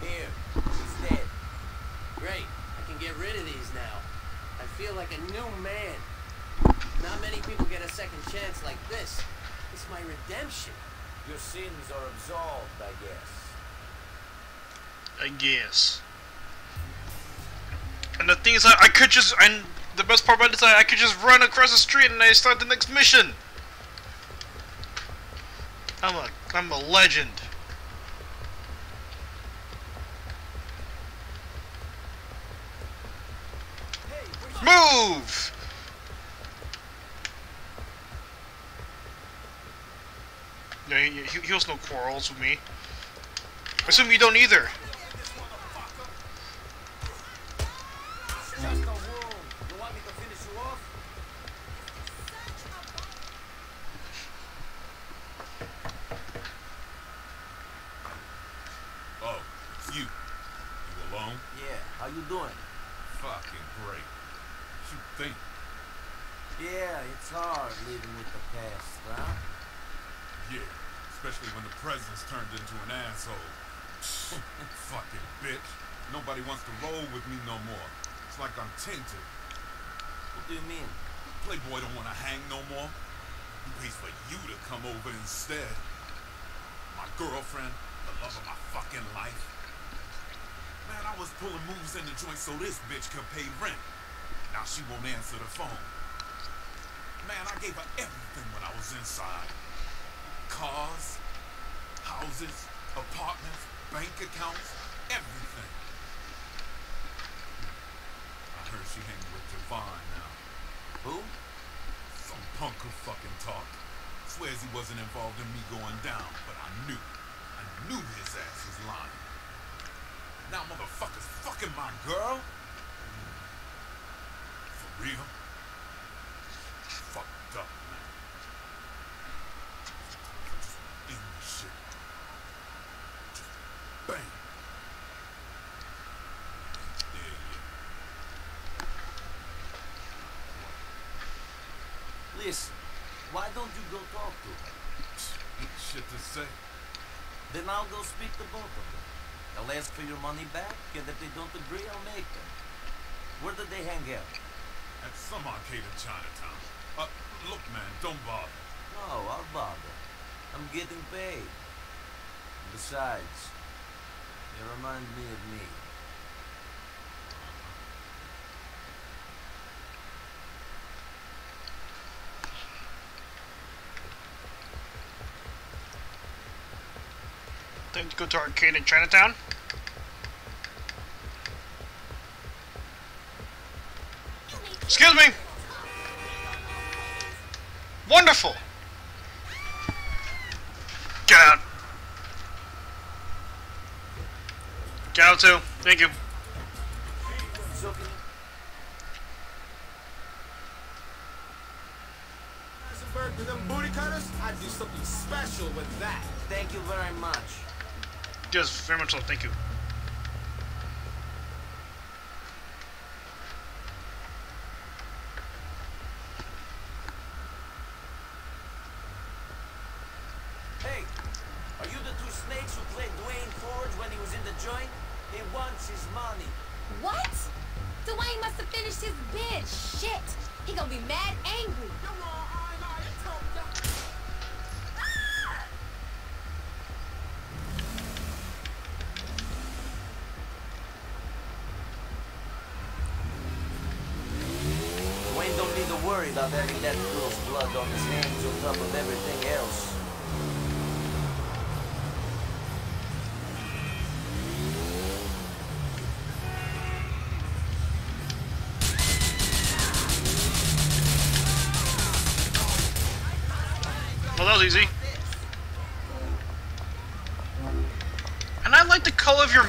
Here, he's dead. Great, I can get rid of these now. I feel like a new man. Not many people get a second chance like this. It's my redemption. Your sins are absolved, I guess. I guess. And the thing is, I, I could just, and the best part about this, I, I could just run across the street and I start the next mission. I'm a, I'm a legend. Move! Yeah, he, he, he has no quarrels with me. I assume you don't either. Just a room. You want me to finish you off? Oh, it's you. You alone? Yeah, how you doing? Fucking great. What you think? Yeah, it's hard living with the past, huh? Yeah, especially when the president's turned into an asshole. Fucking bitch. Nobody wants to roll with me no more. It's like I'm tainted. What do you mean? Playboy don't want to hang no more. He pays for you to come over instead. My girlfriend, the love of my fucking life. Man, I was pulling moves in the joint so this bitch could pay rent. Now she won't answer the phone. Man, I gave her everything when I was inside. Cars, houses, apartments, bank accounts, everything. I heard she hanging with Jayvon now. Who? Some punk who fucking talked. Swears he wasn't involved in me going down, but I knew. I knew his ass was lying. Now motherfuckers fucking my girl? For real? Fucked up, man. Just in the shit. Just bang. Yeah, yeah. Listen, why don't you go talk to her? Ain't shit to say. Then I'll go speak to both of them. I'll ask for your money back, and if they don't agree, I'll make them. Where did they hang out? At some arcade in Chinatown. Uh, look, man, don't bother. No, I'll bother. I'm getting paid. Besides, you remind me of me. Time to go to arcade in Chinatown. Excuse me. Wonderful. Get out. Out too. Thank you. Eisenberg them booty cutters, I'd do something special with that. Thank you very much. Yes, very much so. Thank you.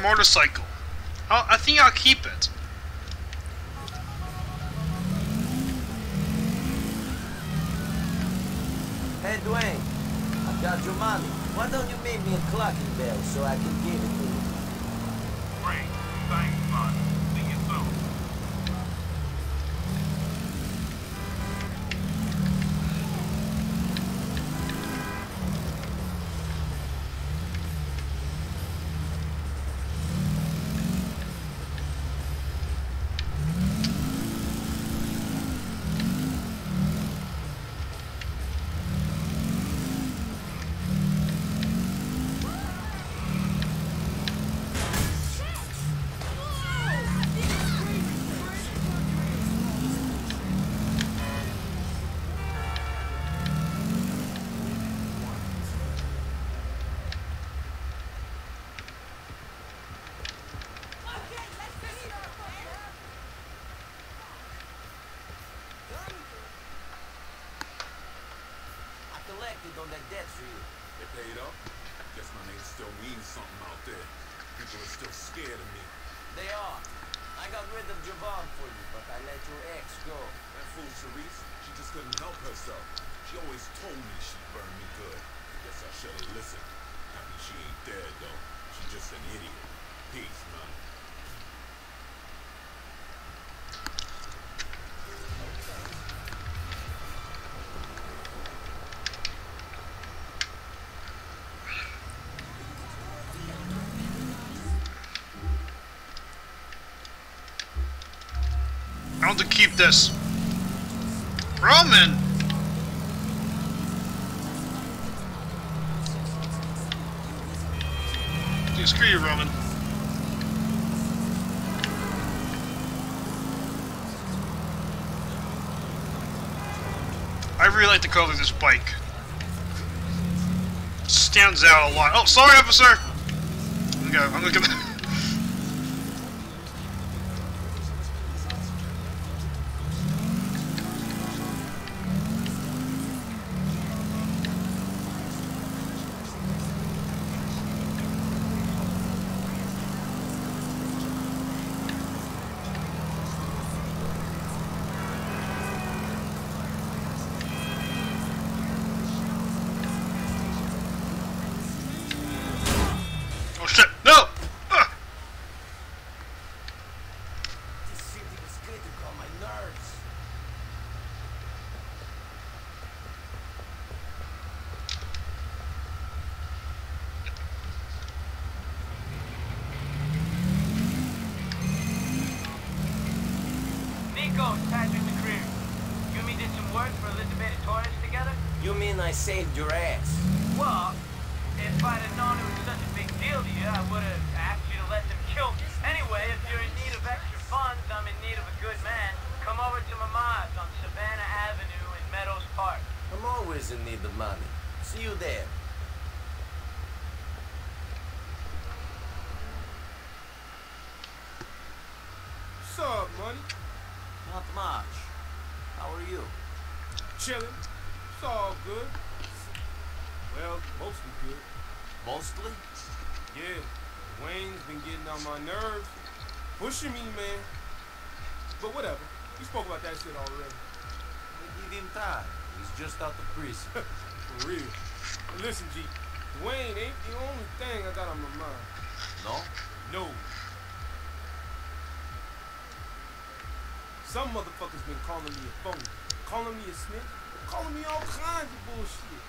Motorcycle. I'll, I think I'll keep it. Hey, Dwayne, I've got your money. Why don't you make me a clocking bell so I can on that debt for you. They paid up? Guess my name still means something out there. People are still scared of me. They are. I got rid of Jayvon for you, but I let your ex go. That fool Cherise, she just couldn't help herself. She always told me she'd burn me good. Guess I should have listened. Happy she ain't dead, though. She's just an idiot. Peace, man. Want to keep this. Roman! Dude, screw you, Roman. I really like the color of this bike. Stands out a lot. Oh, sorry, officer! I'm gonna, I'm gonna shit already. Give him time. He's just out of prison. For real. Listen, G. Dwayne ain't the only thing I got on my mind. No? No. Some motherfuckers been calling me a phony, calling me a snitch, calling me all kinds of bullshit.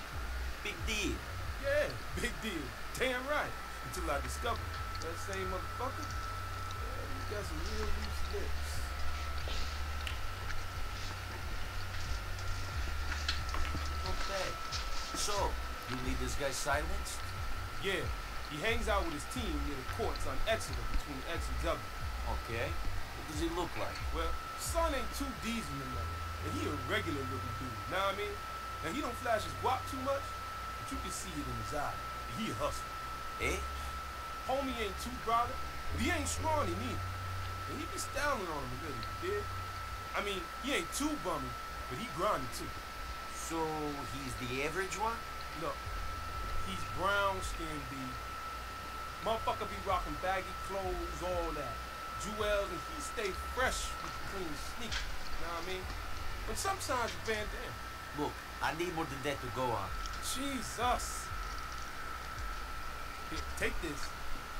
Big deal. Yeah, big deal. Damn right. Until I discovered that same motherfucker, yeah, he got some real loose lips. Okay. So, you need this guy silenced? Yeah, he hangs out with his team near the courts on Exeter between X and W. Okay. What does he look like? Well, son ain't too decent enough, and he a regular looking dude. Know what I mean? Now he don't flash his guap too much, but you can see it in his eye. He a hustler. Eh? Homie ain't too brother, but he ain't scrawny neither. And he be styling on him a little, you? I mean, he ain't too bummy, but he grimy too. So, he's the average one? Look, he's brown skinned B. Motherfucker be rocking baggy clothes, all that. Jewels, and he stay fresh with clean sneakers. You know what I mean? But sometimes you Van Damme. Look, I need more than that to go on. Jesus. Here, take this.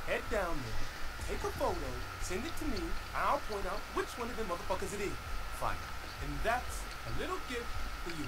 Head down there. Take a photo. Send it to me. I'll point out which one of them motherfuckers it is. Fine. And that's a little gift for you.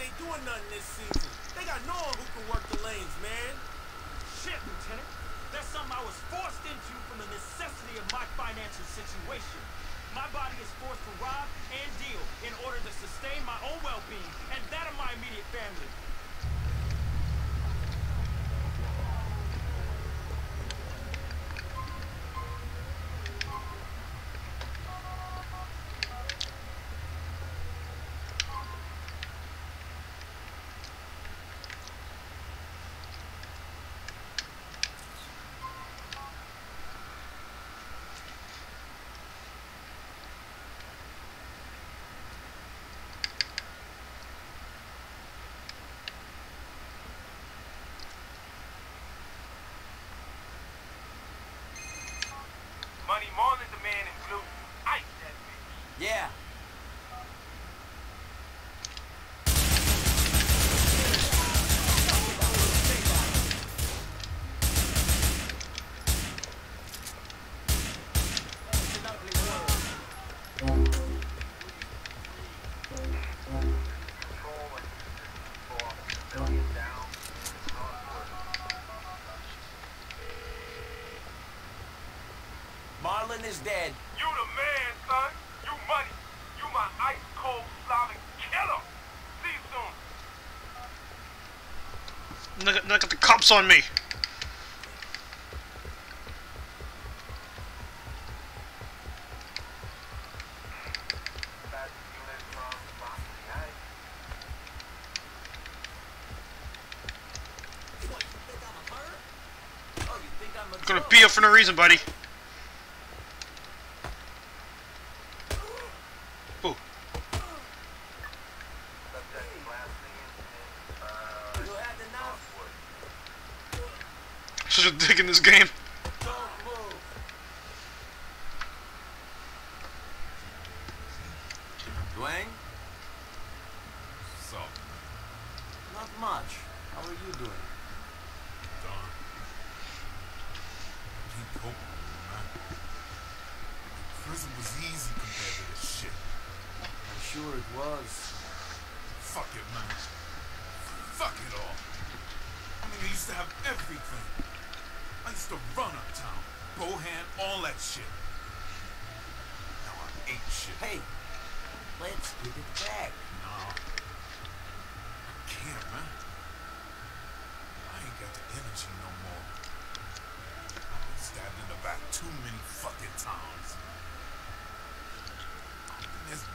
Ain't doing nothing this season. They got no one who can work the lanes, man. Shit, Lieutenant. That's something I was forced into from the necessity of my financial situation. My body is forced to rob and deal in order to sustain my own well-being and that of my immediate family. Money more than demand and his dad. You the man, son. You money. You my ice cold Slavic killer. See you soon. Look at, look at the cops on me. gonna be up for no reason, buddy.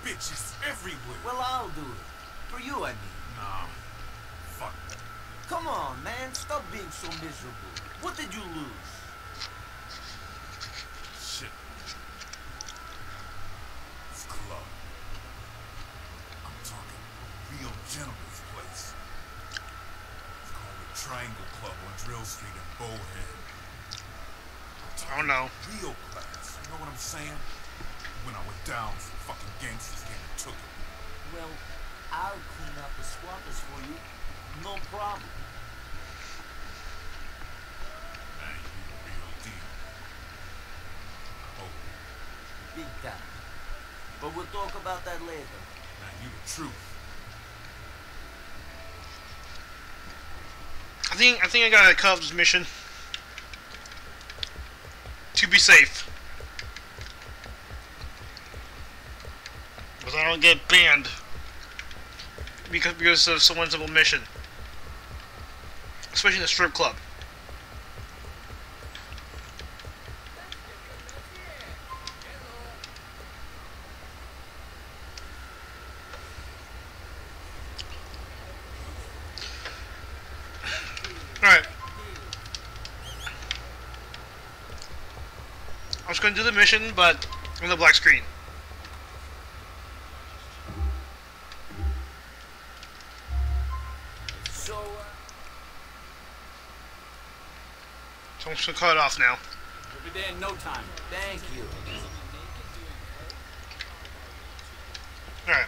Bitches everywhere. Well, I'll do it. For you, I mean. Nah. Fuck that. Come on, man. Stop being so miserable. What did you lose? Shit. This club. I'm talking a real gentleman's place. It's called the Triangle Club on Drill Street in Bohan. Oh no. Real class. You know what I'm saying? When I went down, some fucking gangsters came and took it. Well, I'll clean up the squatters for you. No problem. Man, you the real deal. Oh, Big time. But we'll talk about that later. Now you the truth. I think I think I got a Cubs mission. To be safe. Because I don't get banned. Because because of someone's simple mission. Especially in the strip club. Was going to do the mission, but in the black screen. So, uh, So I'm just going to cut it off now. We'll be there in no time. thank you. Alright.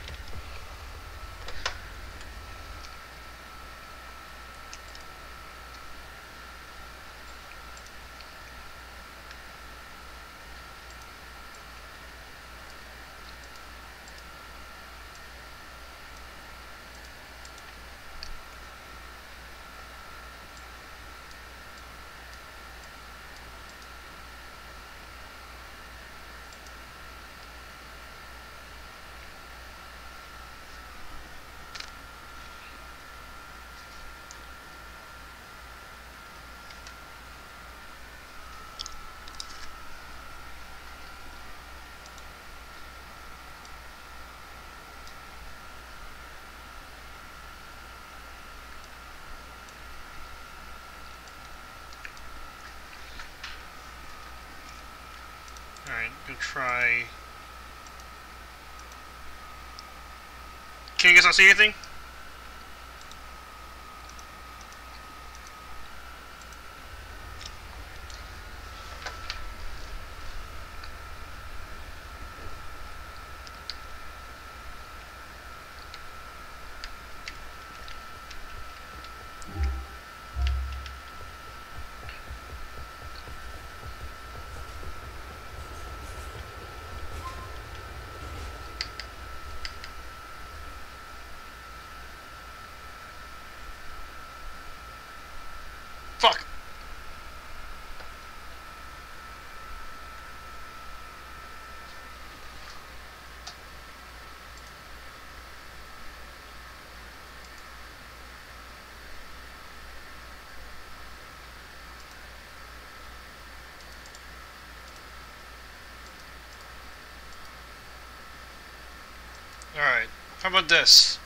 Alright, gonna try. Can you guys not see anything? Fuck. Alright, how about this?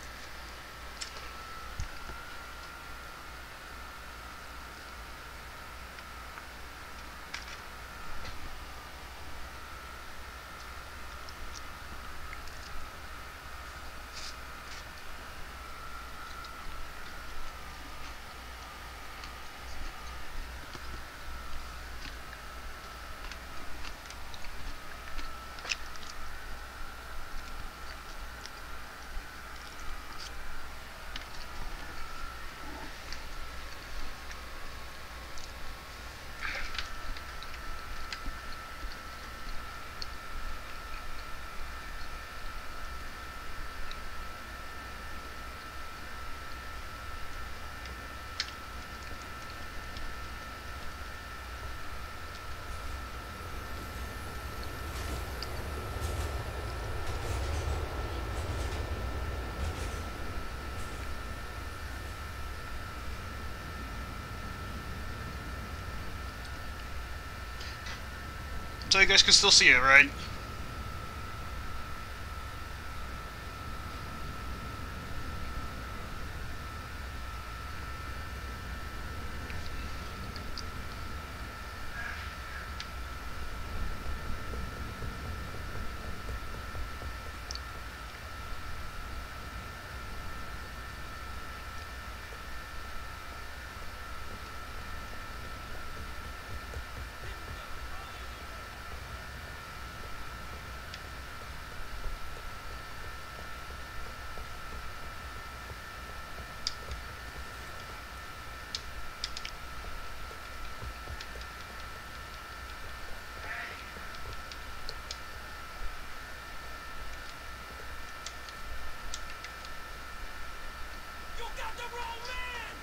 So you guys can still see it, right? You got the wrong man!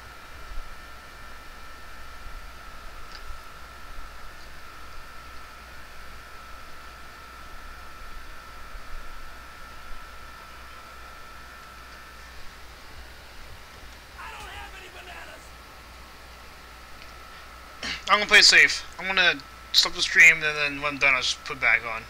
I'm gonna play safe. I'm gonna stop the stream and then when I'm done I'll just put back on.